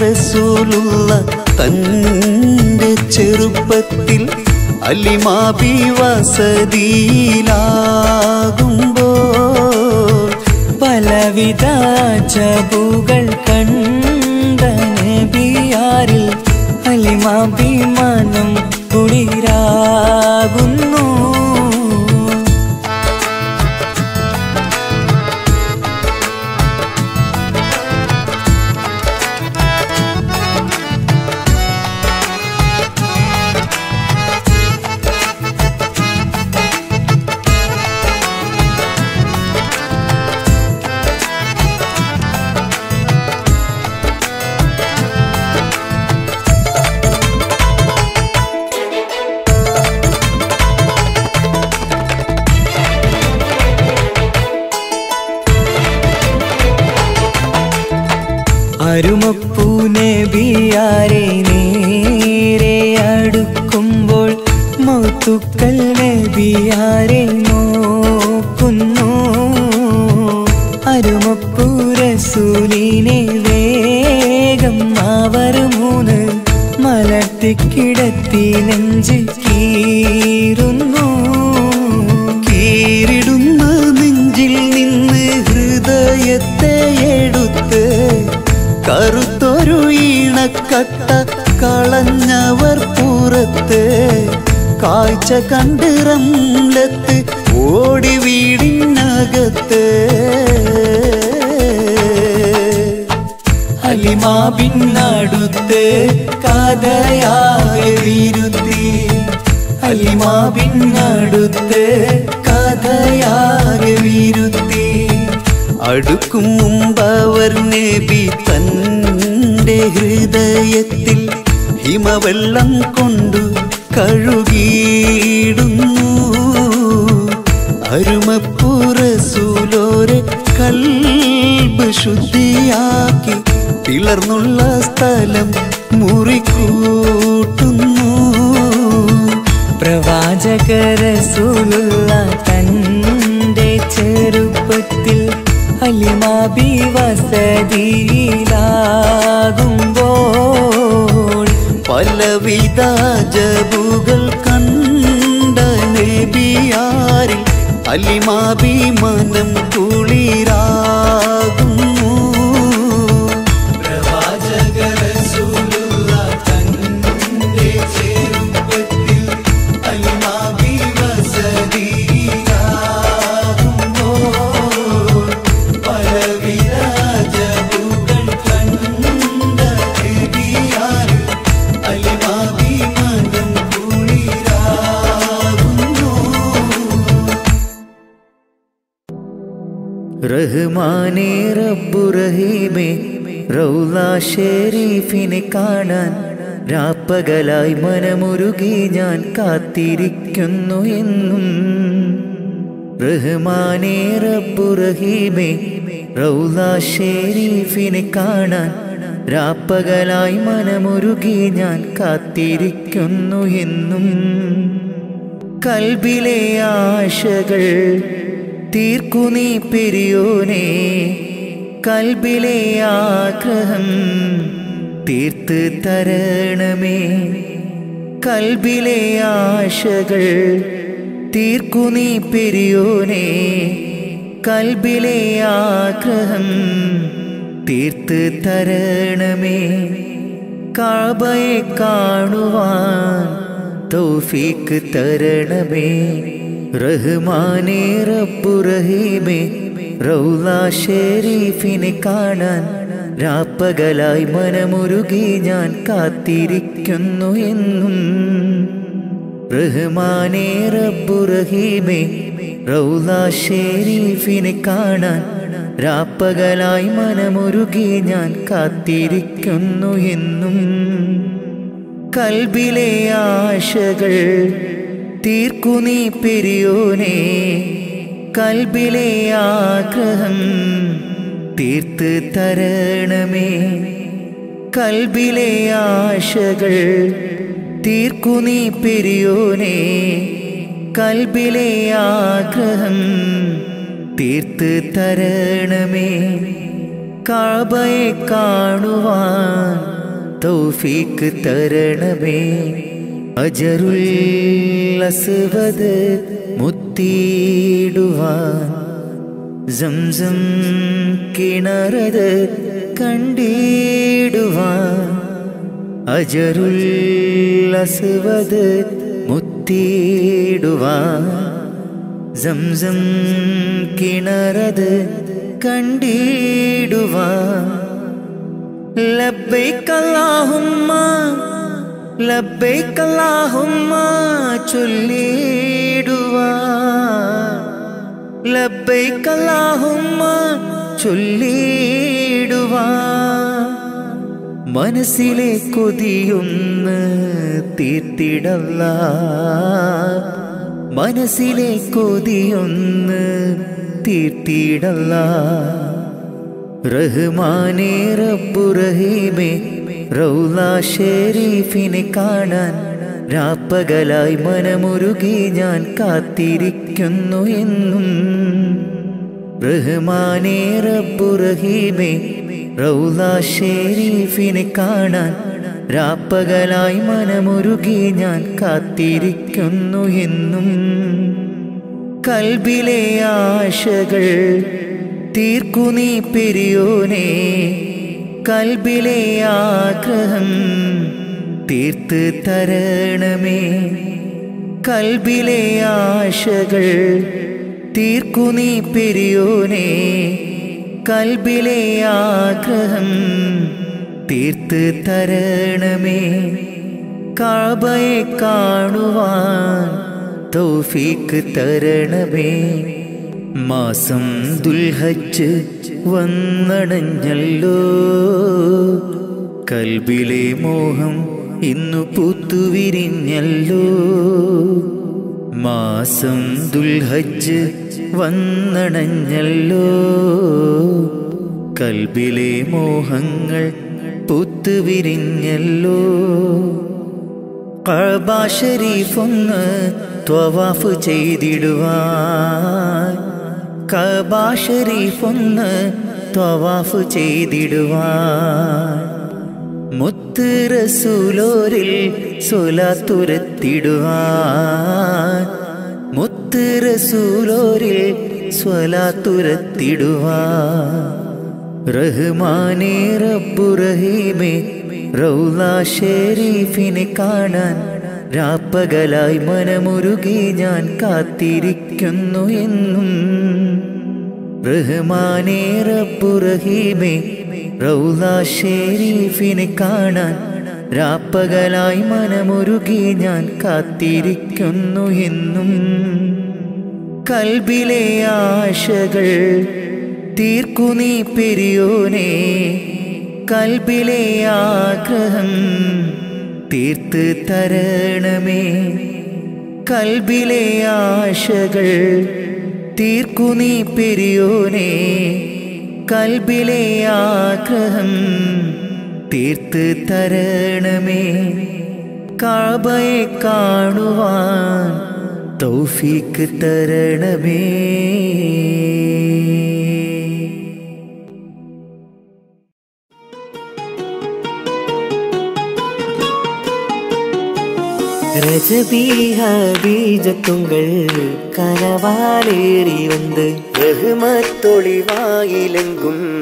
പ്രവാചകരസൂലുള്ള തന്റെ ചെറുപ്പത്തിൽ അലിമാബി വസതിയിലാകുമ്പോൾ പലവിധ ജബുകൾ കണ്ട അലിമാഭിമാനം കുളിരാകുന്നു അരുമപ്പൂ കാഴ്ച കണ്ട് ഓടി വീടിനകത്ത്. അലിമാബിന്നടുത്ത് കഥയായിരുത്തി അലിമാബിന്നടുത്ത് കഥയായ വിരുത്തി അടുക്കും മുമ്പവർ നേബി തന്റെ ഹൃദയത്തിൽ ഹിമവെള്ളം കൊണ്ടു കൈയിടുന്നു അരുമപ്പുറസൂലോരെ കൽബ് ശുദ്ധിയാക്കി പിളർന്നുള്ള സ്ഥലം മുറിക്കൂട്ടുന്നു പ്രവാചകരസൂലുള്ള തന്റെ ചെറുപ്പത്തിൽ അലിമാബി വസതിയിലാകുമ്പോൾ പലവിധ ജബൂ അലിമാഭിമാനം കുളിരാകുന്നു ഷെരീഫിനെ കാണാൻ രാപ്പകലായി മനമുരുകി ഞാൻ കാത്തിരിക്കുന്നു എന്നും. റഹ്മാനേ റബ്ബു റഹീമേ ഷെരീഫിനെ കാണാൻ രാപ്പകലായി മനമുരുകി ഞാൻ കാത്തിരിക്കുന്നു എന്നും. കൽബിലെ ആശകൾ തീർക്കു നീ പെരിയോനെ കൽബിലെ ആഗ്രഹം തീർത്ത് തരണമേ. കൽബിലെ ആശകൾ തീർക്കു നീ പെരിയോനെ. കൽബിലെ ആഗ്രഹം തീർത്ത് തരണമേ. കാബയെ കാണുവാൻ തൗഫീക്ക് തരണമേ. റഹ്മാനേ റബ്ബു റഹീമേ. റൗല ഷെരീഫിനെ കാണാൻ രാപ്പകലായി മനമുരുകി ഞാൻ കാത്തിരിക്കുന്നു എന്നും. റഹ്മാനേ റബ്ബു റഹീമേ ഷെരീഫിനെ കാണാൻ രാപ്പകലായി മനമുരുകി ഞാൻ കാത്തിരിക്കുന്നു എന്നും. കൽബിലെ ആശകൾ തീർക്കു പെരിയോനേ പെരിയോനെ കൽബിലെ ആഗ്രഹം തീർത്ത് തരണമേ. കൽബിലെ ആശകൾ തീർക്കു നീ പെരിയോനെ. കൽബിലെ ആഗ്രഹം തീർത്ത് തരണമേ. കാബയെ കാണുവാൻ തൗഫീക്ക് തരണമേ. അജറുൽ അസ്വദ് മുത്തിയിടുവാൻ സംസം കിണറത് കണ്ടിടുവാൻ അജറുൽ അസ്വദ് മുത്തിയിടുവാൻ സംസം കിണറത് കണ്ടിടുവാൻ ലബ്ബൈക അല്ലാഹുമ്മ ലബ്ബൈക അല്ലാഹുമ്മ ചൊല്ലിടുവാൻ ചൊല്ലിടുവാൻ മനസ്സിലെ കൊതിയൊന്ന് തീർത്തിടല്ല. മനസ്സിലെ കൊതിയൊന്ന് തീർത്തിടല്ല. റഹ്മാനേ റബ്ബു റഹീമേ ഷെരീഫിനെ കാണാൻ രാപ്പകലായി മനമുരുകി ഞാൻ കാത്തിരിക്കുന്നു എന്നും. റഹ്മാനേ റബ്ബു റഹീമേ കാണാൻ രാപ്പകലായി മനമുരുകി ഞാൻ കാത്തിരിക്കുന്നു എന്നും. കൽബിലെ ആശകൾ തീർക്കു നീ പെരിയോനെ കൽബിലെ ആഗ്രഹം തീർത്ത് തരണമേ. കൽബിലെ ആശകൾ തീർക്കു നീ പെരിയോനെ. കൽബിലെ ആഗ്രഹം തീർത്ത് തരണമേ. കാബയെ കാണുവാൻ തൗഫീക്ക് തരണമേ. മാസം ദുൽഹച്ച് വന്നടഞ്ഞല്ലോ കൽബിലെ മോഹം ഇന്നു പൂത്തുവിരിഞ്ഞല്ലോ. മാസം ദുൽഹജ്ജ് വന്നണഞ്ഞല്ലോ. കൽബിലെ മോഹങ്ങൾ പൂത്തുവിരിഞ്ഞല്ലോ. കഅബ ഷരീഫൊന്ന് ത്വവാഫ് ചെയ്തിടുവാൻ. കഅബ ഷരീഫൊന്ന് ത്വവാഫ് ചെയ്തിടുവാൻ. മുത്ത് റസൂലോരിൽ സ്വലാത്തുരത്തിടുവാൻ മുത്ത് റസൂലോരിൽ സ്വലാത്തുരത്തിടുവാൻ റഹ്മാനെ റബ്ബു റഹീമേ റൗല ഷെരീഫിനെ കാണാൻ രാപ്പകലായി മനമുരുകി ഞാൻ കാത്തിരിക്കുന്നു എന്നും. റഹ്മാനെ റബ്ബു റഹീമേ റൗല ഷെരീഫിനെ കാണാൻ രാപ്പകലായി മനമുരുകി ഞാൻ കാത്തിരിക്കുന്നു എന്നും. കൽബിലെ ആശകൾ തീർക്കു നീ പെരിയോനെ കൽബിലെ ആഗ്രഹം തീർത്ത് തരണമേ. കൽബിലെ ആശകൾ തീർക്കു നീ പെരിയോനെ കൽബിലെ ആഗ്രഹം തീർത്ത് തരണമേ. കാബയെ കാണുവാൻ തൗഫീക്ക് തരണമേ. രജബീഹബീജത്തുങ്കൾ കനവാലേറി വന്ന് റഹ്മത്തൊളിവായിലെങ്കും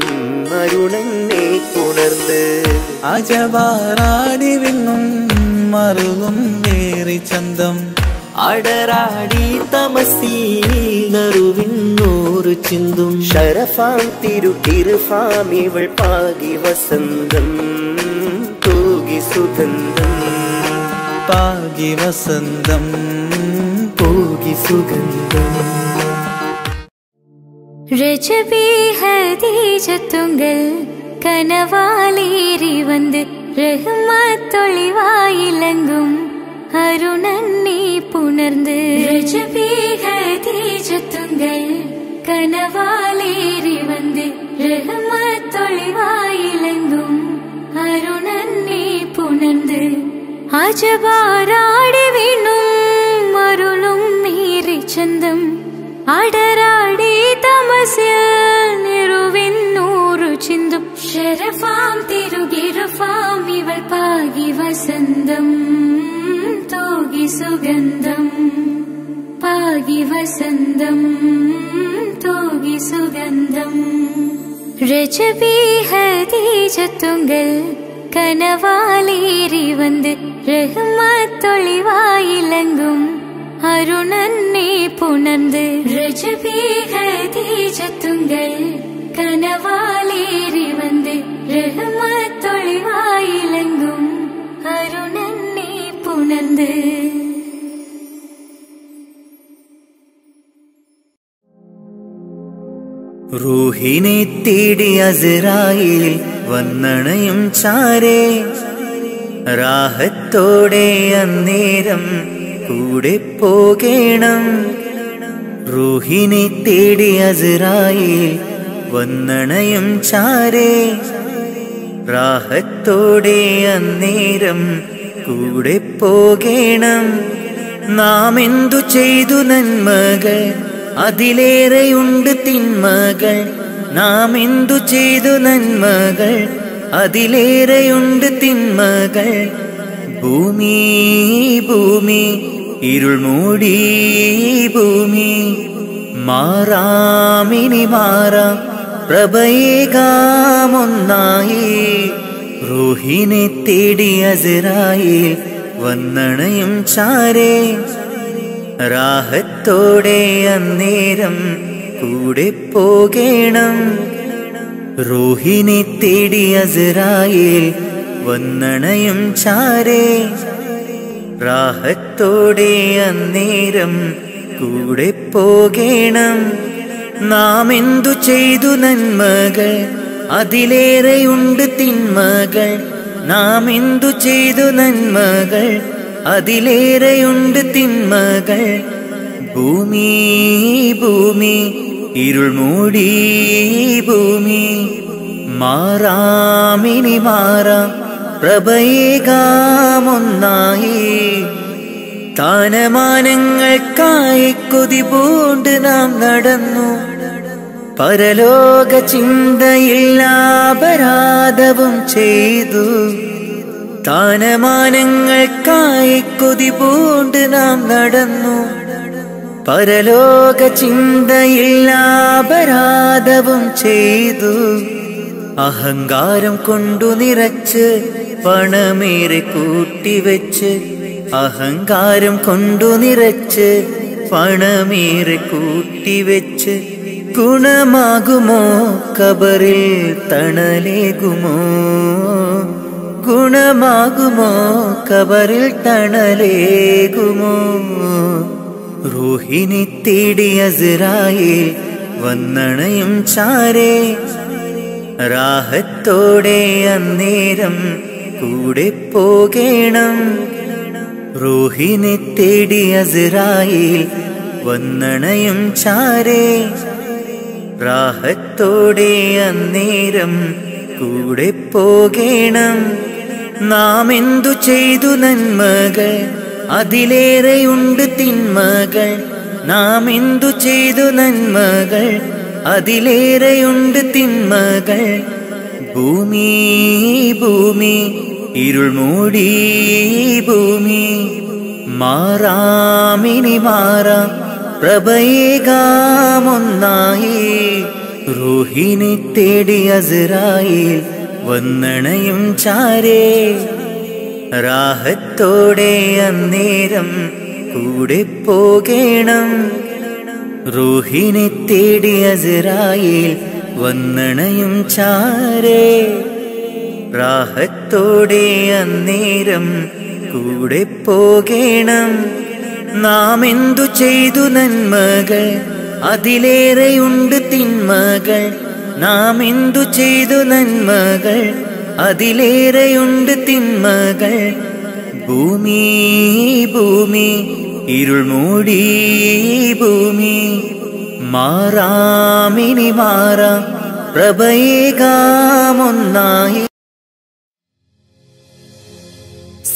അരുണനെ ഉണർന്ന് അജവാറാടി വിന്നും മറുകും വേറി ചന്തം. അടരാടി തമസിൽ നറുവിണ്ണൂറ് ചിന്തും. ശരഫാം തിരു തിരുഫാം ഇവൾ പാകി വസന്തം. തൂകി സുഗന്ധം പാകി വസന്തം പോകി സുഗന്ധം. രജബി ഹദീജ തുങ്കൽ കനവാലേറി വന്ന് രഹ്മത്തൊളിവായിലങ്കും അരുണന്നെ പുണർന്ന്. രജബി ഹദീജ തുങ്കൽ കനവാലേറി വന്ന് രഹ്മത്തൊളിവായിലങ്കും അരുണന്നെ പുണർന്ന്. അജബാരാടി വീണും മരുളും നീറി ചന്തം അടരാടി തമസിൽ നിറുവിന്നൂറു ചിന്തും ശരഫാം തിരുകിരുഫാം ഇവൾ പാകി വസന്തം തോകി സുഗന്ധം പാകി വസന്തം തോകി സുഗന്ധം രജബി ഹദീജത്തുങ്കൾ கனவாலேறி வந்து ரகுமா தொழிவாயிலங்கும் அருணன்னே புணர்ந்து ரஜபீக தீஜத்துங்கள் கனவாலேறி வந்து ரகுமா தொழிவாயிலங்கும் அருணன்னே புணர்ந்து റൂഹിനെ തേടി അസറായിൽ വന്നണയും ചാരേ. രാഹത്തോടെ അന്നേരം കൂടെ പോകേണം. റൂഹിനെ തേടി അസറായിൽ വന്നണയും ചാരേ. രാഹത്തോടെ അന്നേരം കൂടെ പോകേണം. നാം എന്തു ചെയ്തു നന്മകൾ അതിലേറെയുണ്ട് തിന്മകൾ. നാം എന്തു ചെയ്തു നന്മകൾ? അതിലേറെയുണ്ട് തിന്മകൾ. ഭൂമി ഭൂമി ഇരുൾ മൂടി ഭൂമി. മാറാമിനി മാറാം. പ്രഭയേകാമൊന്നായി റൂഹിനെ തേടി അസരായി വന്നണയും ചാരേ. രാഹത്തോടെ അന്നേരം കൂടെ പോകേണം. റൂഹിനെ തേടി അസറായിൽ വന്നണയും ചാരേ. രാഹത്തോടെ അന്നേരം കൂടെ പോകേണം. നാം എന്തു ചെയ്തു നന്മകൾ അതിലേറെയുണ്ട് തിന്മകൾ. നാം എന്തു ചെയ്തു നന്മകൾ അതിലേറെയുണ്ട് തിന്മകൾ. ഭൂമി ഭൂമി ഇരുൾ മൂടി ഭൂമി. മാറാമിനി മാറാം പ്രഭയേകാമൊന്നായി താനമാനങ്ങൾക്കായി കൊതി പൂണ്ട് നാം നടന്നു. പരലോക ചിന്തയില്ലാപരാധവും ചെയ്തു. സ്ഥാനമാനങ്ങൾക്കായി കൊതി പൂണ്ട് നാം നടന്നു. പരലോക ചിന്തയില്ലാപരാധവും ചെയ്തു. അഹങ്കാരം കൊണ്ടു നിറച്ച് പണമേറെ കൂട്ടിവെച്ച്. അഹങ്കാരം കൊണ്ടു നിറച്ച് പണമേറെ കൂട്ടിവെച്ച്. ഗുണമാകുമോ? കബറിൽ തണലേകുമോ? ഗുണമാകുമോ? കബറിൽ തണലേകുമോ? റൂഹിനെ തേടി അസ്രായിൽ വന്നണയും ചാരേ. രാഹത്തോടെ അന്നേരം കൂടെ പോകേണം. റൂഹിനെ തേടി അസ്രായിൽ വന്നണയും ചാരേ. രാഹത്തോടെ അന്നേരം കൂടെ പോകേണം. നാം എന്തു ചെയ്തു നന്മകൾ? അതിലേറെയുണ്ട് തിന്മകൾ. നാം എന്തു ചെയ്തു നന്മകൾ? അതിലേറെയുണ്ട് തിന്മകൾ. ഭൂമി ഭൂമി ഇരുൾ മൂടി ഭൂമി മാറാമിനി മാറാം. പ്രഭയേകാമൊന്നായി റൂഹിനെ തേടി അസ്രായിൽ വന്നണയും ചാരേ. രാഹത്തോടെ അന്നേരം കൂടെ പോകേണം. റൂഹിനെ തേടി അസ്രായിൽ വന്നണയും ചാരേ. രാഹത്തോടെ അന്നേരം കൂടെ പോകേണം. നാം എന്തു ചെയ്തു നന്മകൾ അതിലേറെയുണ്ട് തിന്മകൾ. നാം എന്തു ചെയ്തു നന്മകൾ അതിലേറെയുണ്ട് തിന്മകൾ. ഭൂമി ഭൂമി ഇരുൾ മൂടി ഭൂമി. മാറാമിനി മാറാം പ്രഭയേകാമൊന്നായി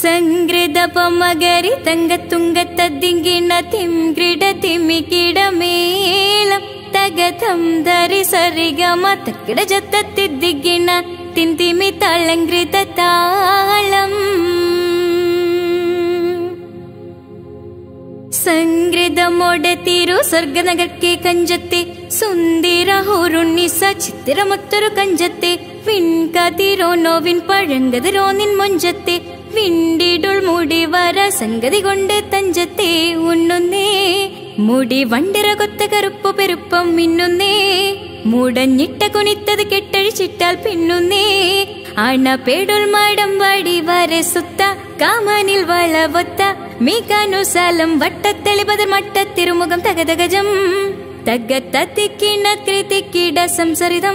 സംഗ്രതപമകരി തങ്കത്തുങ്കത്തദ്ദിങ്കിണ തിംഗ്രിട തിമികിടമേളം തകഥം ധരി സരിഗമ തക്കിട ജത്തത്തിദ്ദിഗിണ തിന്തിമി തളങ്കൃത താളം. സംഗ്രതമൊടത്തിരു സ്വർഗനഗർക്കെ കഞ്ചത്തെ സുന്ദര സ ചിത്തിരമൊത്തൊരു കഞ്ചത്തെ വിൺകതിരോ നോവിൻ പഴങ്കതിരോ നിൻ മൊഞ്ചത്തെ വിണ്ടിടുൾ മുടി വര സംഗതി കൊണ്ട് തഞ്ചത്തെ ഉണ്ണുന്നേ. മുടി വണ്ടിര കൊത്ത കറുപ്പ് പെരുപ്പം മിന്നുന്നേ. മുടഞ്ഞിട്ട കുനിത്തത് കെട്ടഴിച്ചിട്ടാൽ പിന്നുന്നേ. അണ പേടുൾ മാടം വാടി വരെ സുത്ത കാമാനിൽ വളവൊത്ത. മീകാനുസാലം വട്ടത്തെളിപതിർ മട്ടത്തിരുമുഖം തകതകജം. തగ్గത്തിക്കിണ കൃതിക്കിട സംസരിതം.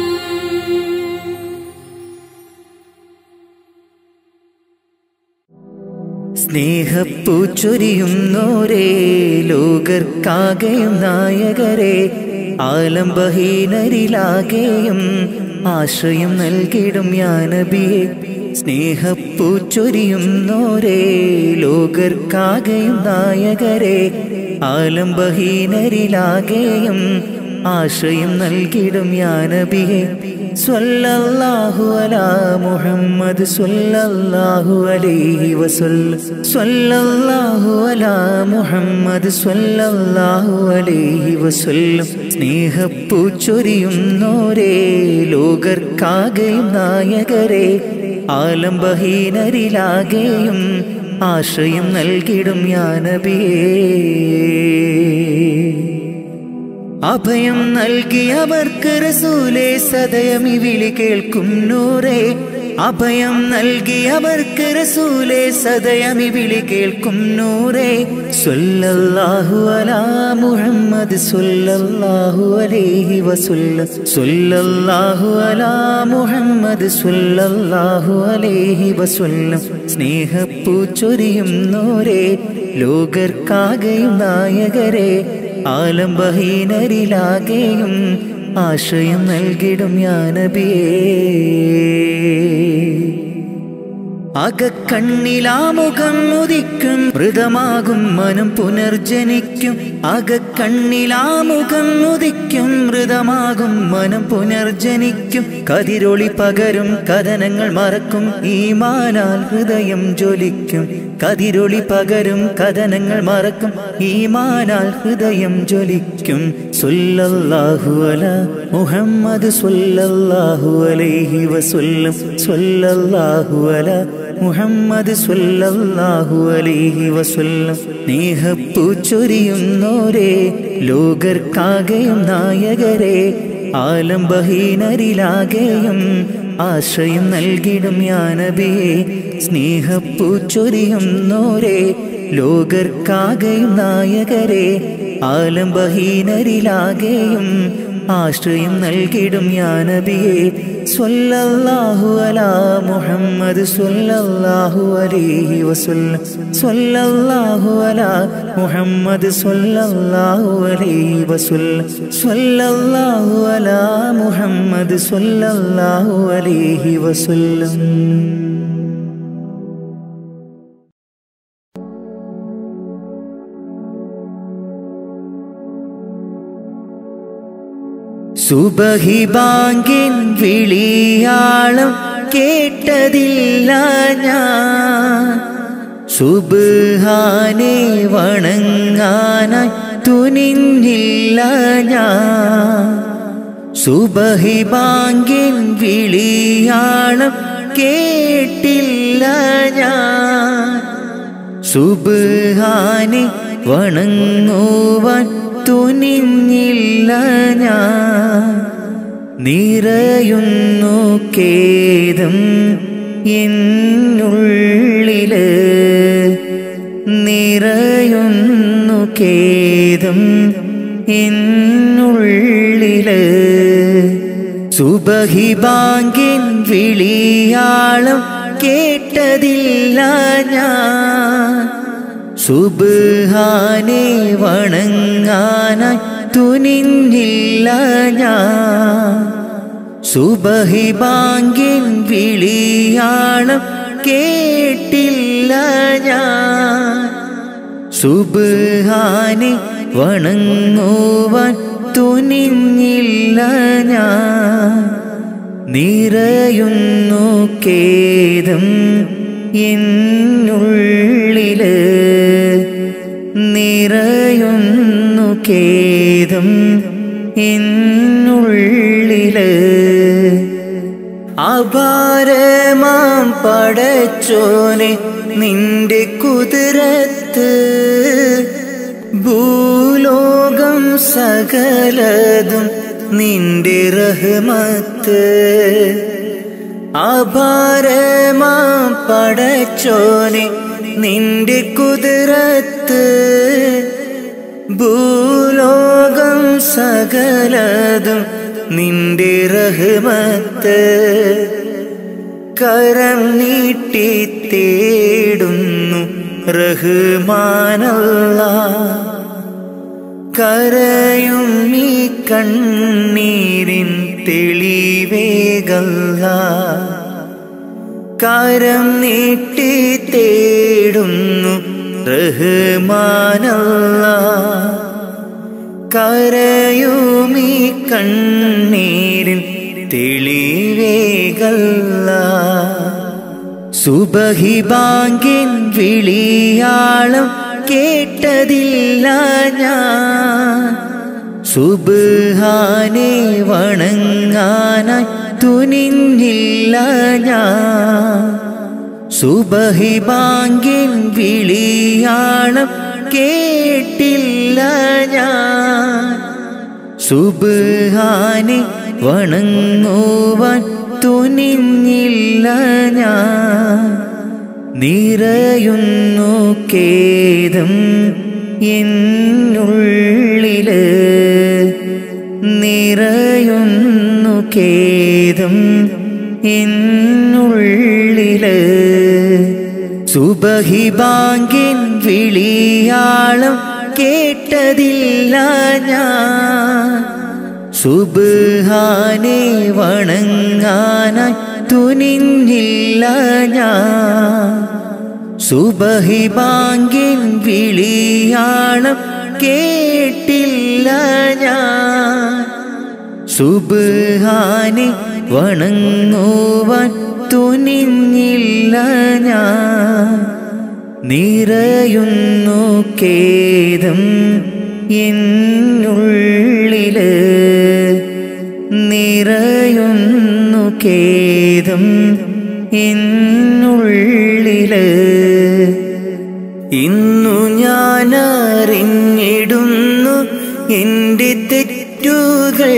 സ്നേഹപ്പൂച്ചൊരിയുന്നോരേ ലോകർക്കാകെയും നായകരെ ആലംബഹീനരിലാകെയും ആശ്രയം നൽകിടും യാനബിയെ സ്നേഹപ്പൂച്ചൊരിയുന്നോരേ ലോകർക്കാകെയും നായകരെ ആലംബഹീനരിലാകെയും ആശ്രയം നൽകിടും യാനബിയെ. സ്വല്ലല്ലാഹു അലാ മുഹമ്മദ് സ്വല്ലല്ലാഹു അലൈഹി വസല്ല. സ്വല്ലല്ലാഹു അലാ മുഹമ്മദ് സ്വല്ലല്ലാഹു അലൈഹി വസല്ലം. സ്നേഹപ്പൂച്ചൊരിയുന്നോരേ ലോകർക്കാകെയും നായകരെ. ആലംബഹീനരിലാകെയും ആശ്രയം നൽകിടും യാനബിയേ. അഭയം നൽകിയവർക്ക് റസൂലേ സദയം സദയമി വിളി കേൾക്കും നൂറേ. അഭയം നൽകിയവർക്ക് റസൂലേ സദയം സദയമി വിളി കേൾക്കും നൂറേ. സൊല്ലാഹു അലാ മുഹമ്മദ് സ്വല്ലല്ലാഹു അലേഹി വസുല്ല. സൊല്ലാഹു അലാ മുഹമ്മദ് സൊല്ലാഹു അലേഹി വസുല്ല. സ്നേഹപ്പൂ ചൊരിയും നോരേ ലോകർക്കാകെയും നായകരെ. ആലംബഹീനരിലാകെയും ആശ്രയം നൽകിടും ഞാനബിയേ അകക്കണ്ണിലാമുഖം ഉദിക്കും മൃതമാകും മനം പുനർജനിക്കും. അകക്കണ്ണിലാമുഖം ഉദിക്കും മൃതമാകും മനം പുനർജനിക്കും. കതിരൊളി പകരും കഥനങ്ങൾ മറക്കും ഈ മാനാൽ ഹൃദയം ജ്വലിക്കും. കതിരൊളി പകരും കഥനങ്ങൾ മറക്കും. ഈമാനാൽ ഹൃദയം ജ്വലിക്കും. സ്വല്ലല്ലാഹു അല മുഹമ്മദ് സ്വല്ലല്ലാഹു അലൈഹി വസല്ലം. സ്വല്ലല്ലാഹു അല മുഹമ്മദ് സ്വല്ലല്ലാഹു അലൈഹി വസല്ലം. സ്നേഹപ്പൂ ചൊരിയുന്നോരേ ലോകർക്കാകെയും നായകരെ. ആലംബഹീനരിലാകെയും ആശ്രയം നൽകിടും യാനബിയെ സ്നേഹപ്പൂ ചൊരിയുന്നോരേ ലോകർക്കാകെയും നായകരെ ആലംബഹീനരിലാകെയും ആശ്രയം നൽകിടും ഞാനബിയെ സ്വല്ലല്ലാഹു അലാ മുഹമ്മദ് സ്വല്ലല്ലാഹു അലൈഹി വസല്ലം. സ്വല്ലല്ലാഹു അലാ മുഹമ്മദ് സ്വല്ലല്ലാഹു അലൈഹി വസല്ലം. സ്വല്ലല്ലാഹു അലാ മുഹമ്മദ് സ്വല്ലല്ലാഹു അലൈഹി വസല്ലം. സുബഹി ബാങ്കിൻ വിളിയാളം കേട്ടതില്ല ഞാൻ. സുബാനെ വണങ്ങാനായി തുനിഞ്ഞില്ല ഞാൻ. സുബഹി ബാങ്കിൻ വിളിയാളം കേട്ടില്ല ഞാൻ. സുബാനെ വണങ്ങുവാൻ തുനിഞ്ഞില്ല ഞാൻ. നിറയുന്നു കേദം എന്നുള്ളിൽ നിറയുന്നു കേദം എന്നുള്ളിൽ സുബഹി ബാങ്കിൻ വിളിയാളം കേട്ടതില്ല ഞാൻ. സുബാനെ വണങ്ങാനായി തുനിഞ്ഞില്ല ഞാൻ. സുബഹി ബാങ്കിൻ വിളിയാളം കേട്ടില്ല ഞാൻ. സുബാനെ വണങ്ങുവാൻ തുനിഞ്ഞില്ല ഞാൻ. നിറയുന്നു കേദം എന്നുള്ളിൽ നിറയുന്നു കേതും എന്നുള്ളിൽ അപാരമാം പടച്ചോനെ നിന്റെ കുതിരത്ത് ഭൂലോകം സകലതും നിന്റെ റഹ്മത്ത്. അപാരമാം പടച്ചോനെ നിന്റെ കുതിരത്ത് ഭൂലോകം സകലതും നിന്റെ റഹ്മത്ത് കരം നീട്ടി തേടുന്നു റഹ്മാനല്ല. കരയും നീ കണ്ണീരിൻ തെളിവേകല്ല. കരം നീട്ടി തേടുന്നു റഹ്മാനല്ല കരയുമീ കണ്ണീരിൽ തെളിവേകല്ല. സുബഹി ബാങ്കിൻ വിളിയാളം കേട്ടതില്ല ഞാൻ. സുബാനെ വണങ്ങാനായി തുനിഞ്ഞില്ല ഞാൻ. സുബഹി ബാങ്കിൻ വിളിയാളം കേട്ടില്ല ഞാൻ. സുബാനെ വണങ്ങുവാൻ തുനിഞ്ഞില്ല ഞാൻ. നിറയുന്നു കേദം എന്നുള്ളിൽ. നിറയുന്നു കേദം എന്നുള്ളിൽ. സുബഹി ബാങ്കിൻ വിളിയാളം കേട്ടതില്ല ഞാൻ. സുബാനെ വണങ്ങാനായി തുനിഞ്ഞില്ല ഞാൻ. സുബഹി ബാങ്കിൻ വിളിയാളം കേട്ടില്ല ഞാൻ. സുബാനെ വണങ്ങുവാൻ തുനിഞ്ഞില്ല ഞാൻ. നിറയുന്നു കേദം എന്നുള്ളിൽ. നിറയുന്നു കേദം എന്നുള്ളിൽ. ഇന്നു ഞാനറിഞ്ഞിടുന്നു എന്റെ തെറ്റുകൾ.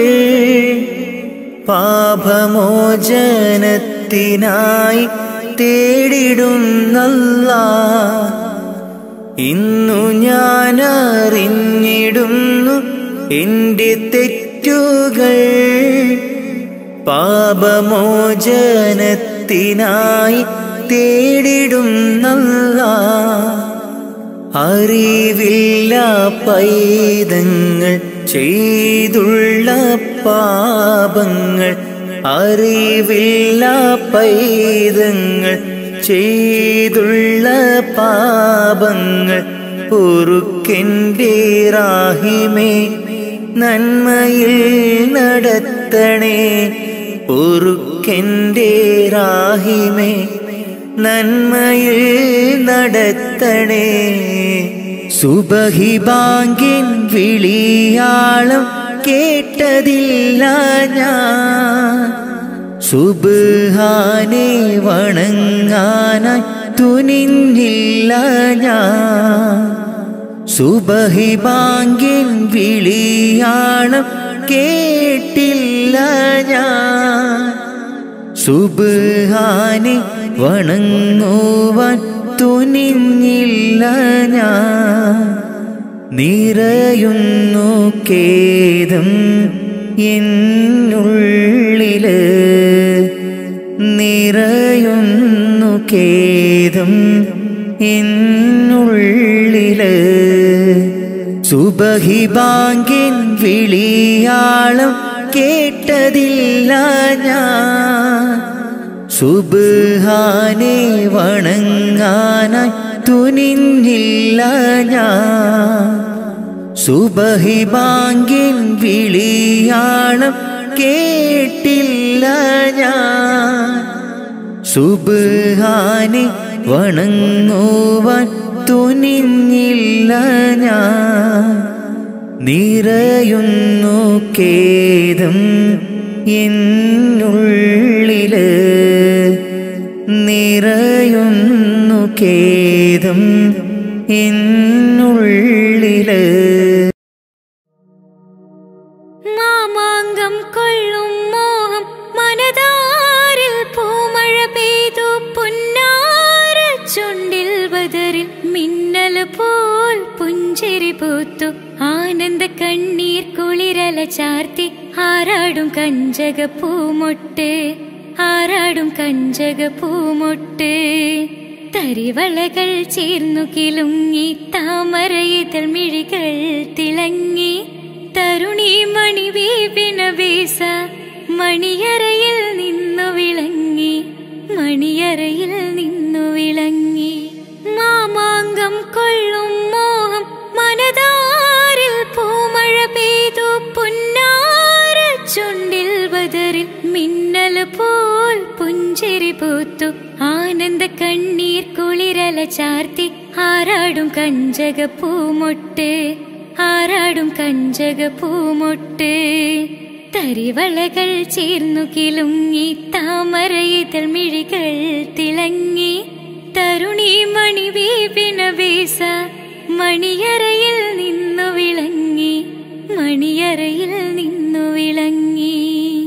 പാപമോചനത്തിനായി തേടിടുന്നല്ല. ഇന്നു ഞാൻ അറിഞ്ഞിടുന്നു എന്റെ തെറ്റുകൾ. പാപമോചനത്തിനായി തേടിടുന്നല്ല. അറിവില്ല പൈതങ്ങൾ ചെയ്തുള്ള പാപങ്ങൾ അറിവില്ല പൈതങ്ങൾ ചെയ്തുള്ള പാപങ്ങൾ പൊറുക്കെന്റെ റാഹിമേ നന്മയിൽ നടത്തണേ പൊറുക്കെന്റെ റാഹിമേ നന്മയിൽ നടത്തണേ. സുബഹിബാങ്കിൻ വിളിയാളം കേട്ടതില്ല ഞാൻ. സുബാനെ വണങ്ങാനായി തുനിഞ്ഞില്ല ഞാൻ. സുബഹി ബാങ്കിൻ വിളിയാളം കേട്ടില്ല ഞാൻ. സുബാനെ വണങ്ങുവാൻ തുനിഞ്ഞില്ല ഞാൻ. നിറയുന്നു കേദം എന്നുള്ളിൽ നിറയുന്നു കേദം എന്നുള്ളിൽ സുബഹി ബാങ്കിൻ വിളിയാളം കേട്ടതില്ല ഞാൻ. സുബാനെ വണങ്ങാനായി തുനിഞ്ഞില്ല ഞാൻ. സുബഹി ബാങ്കിൻ വിളിയാളം കേട്ടില്ല ഞാൻ. സുബാനെ വണങ്ങുവാൻ തുനിഞ്ഞില്ല ഞാൻ. നിറയുന്നു കേദം എന്നുള്ളിൽ നിറയുന്നു കേദം എന്നുള്ളിൽ മാമാങ്കം കൊള്ളും മോഹം മനതാരിൽ പൂമഴ പെയ്തു പുന്നാര ചുണ്ടിൽ ബദറിൽ മിന്നൽ പോൽ പുഞ്ചിരി പൂത്തു ആനന്ദ കണ്ണീർ കുളിരല ചാർത്തി ആരാടും കഞ്ചക പൂമൊട്ട് ആരാടും കഞ്ചക പൂമൊട്ട് തരിവളകൾ ചേർന്നു കിലുങ്ങി താമരയിതൾ മിഴികൾ തിളങ്ങി തരുണി മണി വീപിന വീസ മണിയറയിൽ നിന്നു വിളങ്ങി മണിയറയിൽ നിന്നു വിളങ്ങി. മാമാങ്കം കൊള്ളും മോഹം മനതാരിൽ പൂമഴ പെയ്തു പുന്നാര ചുണ്ടിൽ ബദറിൽ മിന്നൽ പോൽ പുഞ്ചിരി പൂത്തു. ആനന്ദ കണ്ണീർ കുളിരല ചാർത്തി. ആരാടും കഞ്ചക പൂമൊട്ട്. ആരാടും കഞ്ചക പൂമൊട്ട്. തരിവളകൾ ചേർന്നു കിലുങ്ങി. താമരയിതൾ മിഴികൾ തിളങ്ങി. തരുണി മണി വീപിന വീസ. മണിയറയിൽ നിന്നു വിളങ്ങി. മണിയറയിൽ നിന്നു വിളങ്ങി.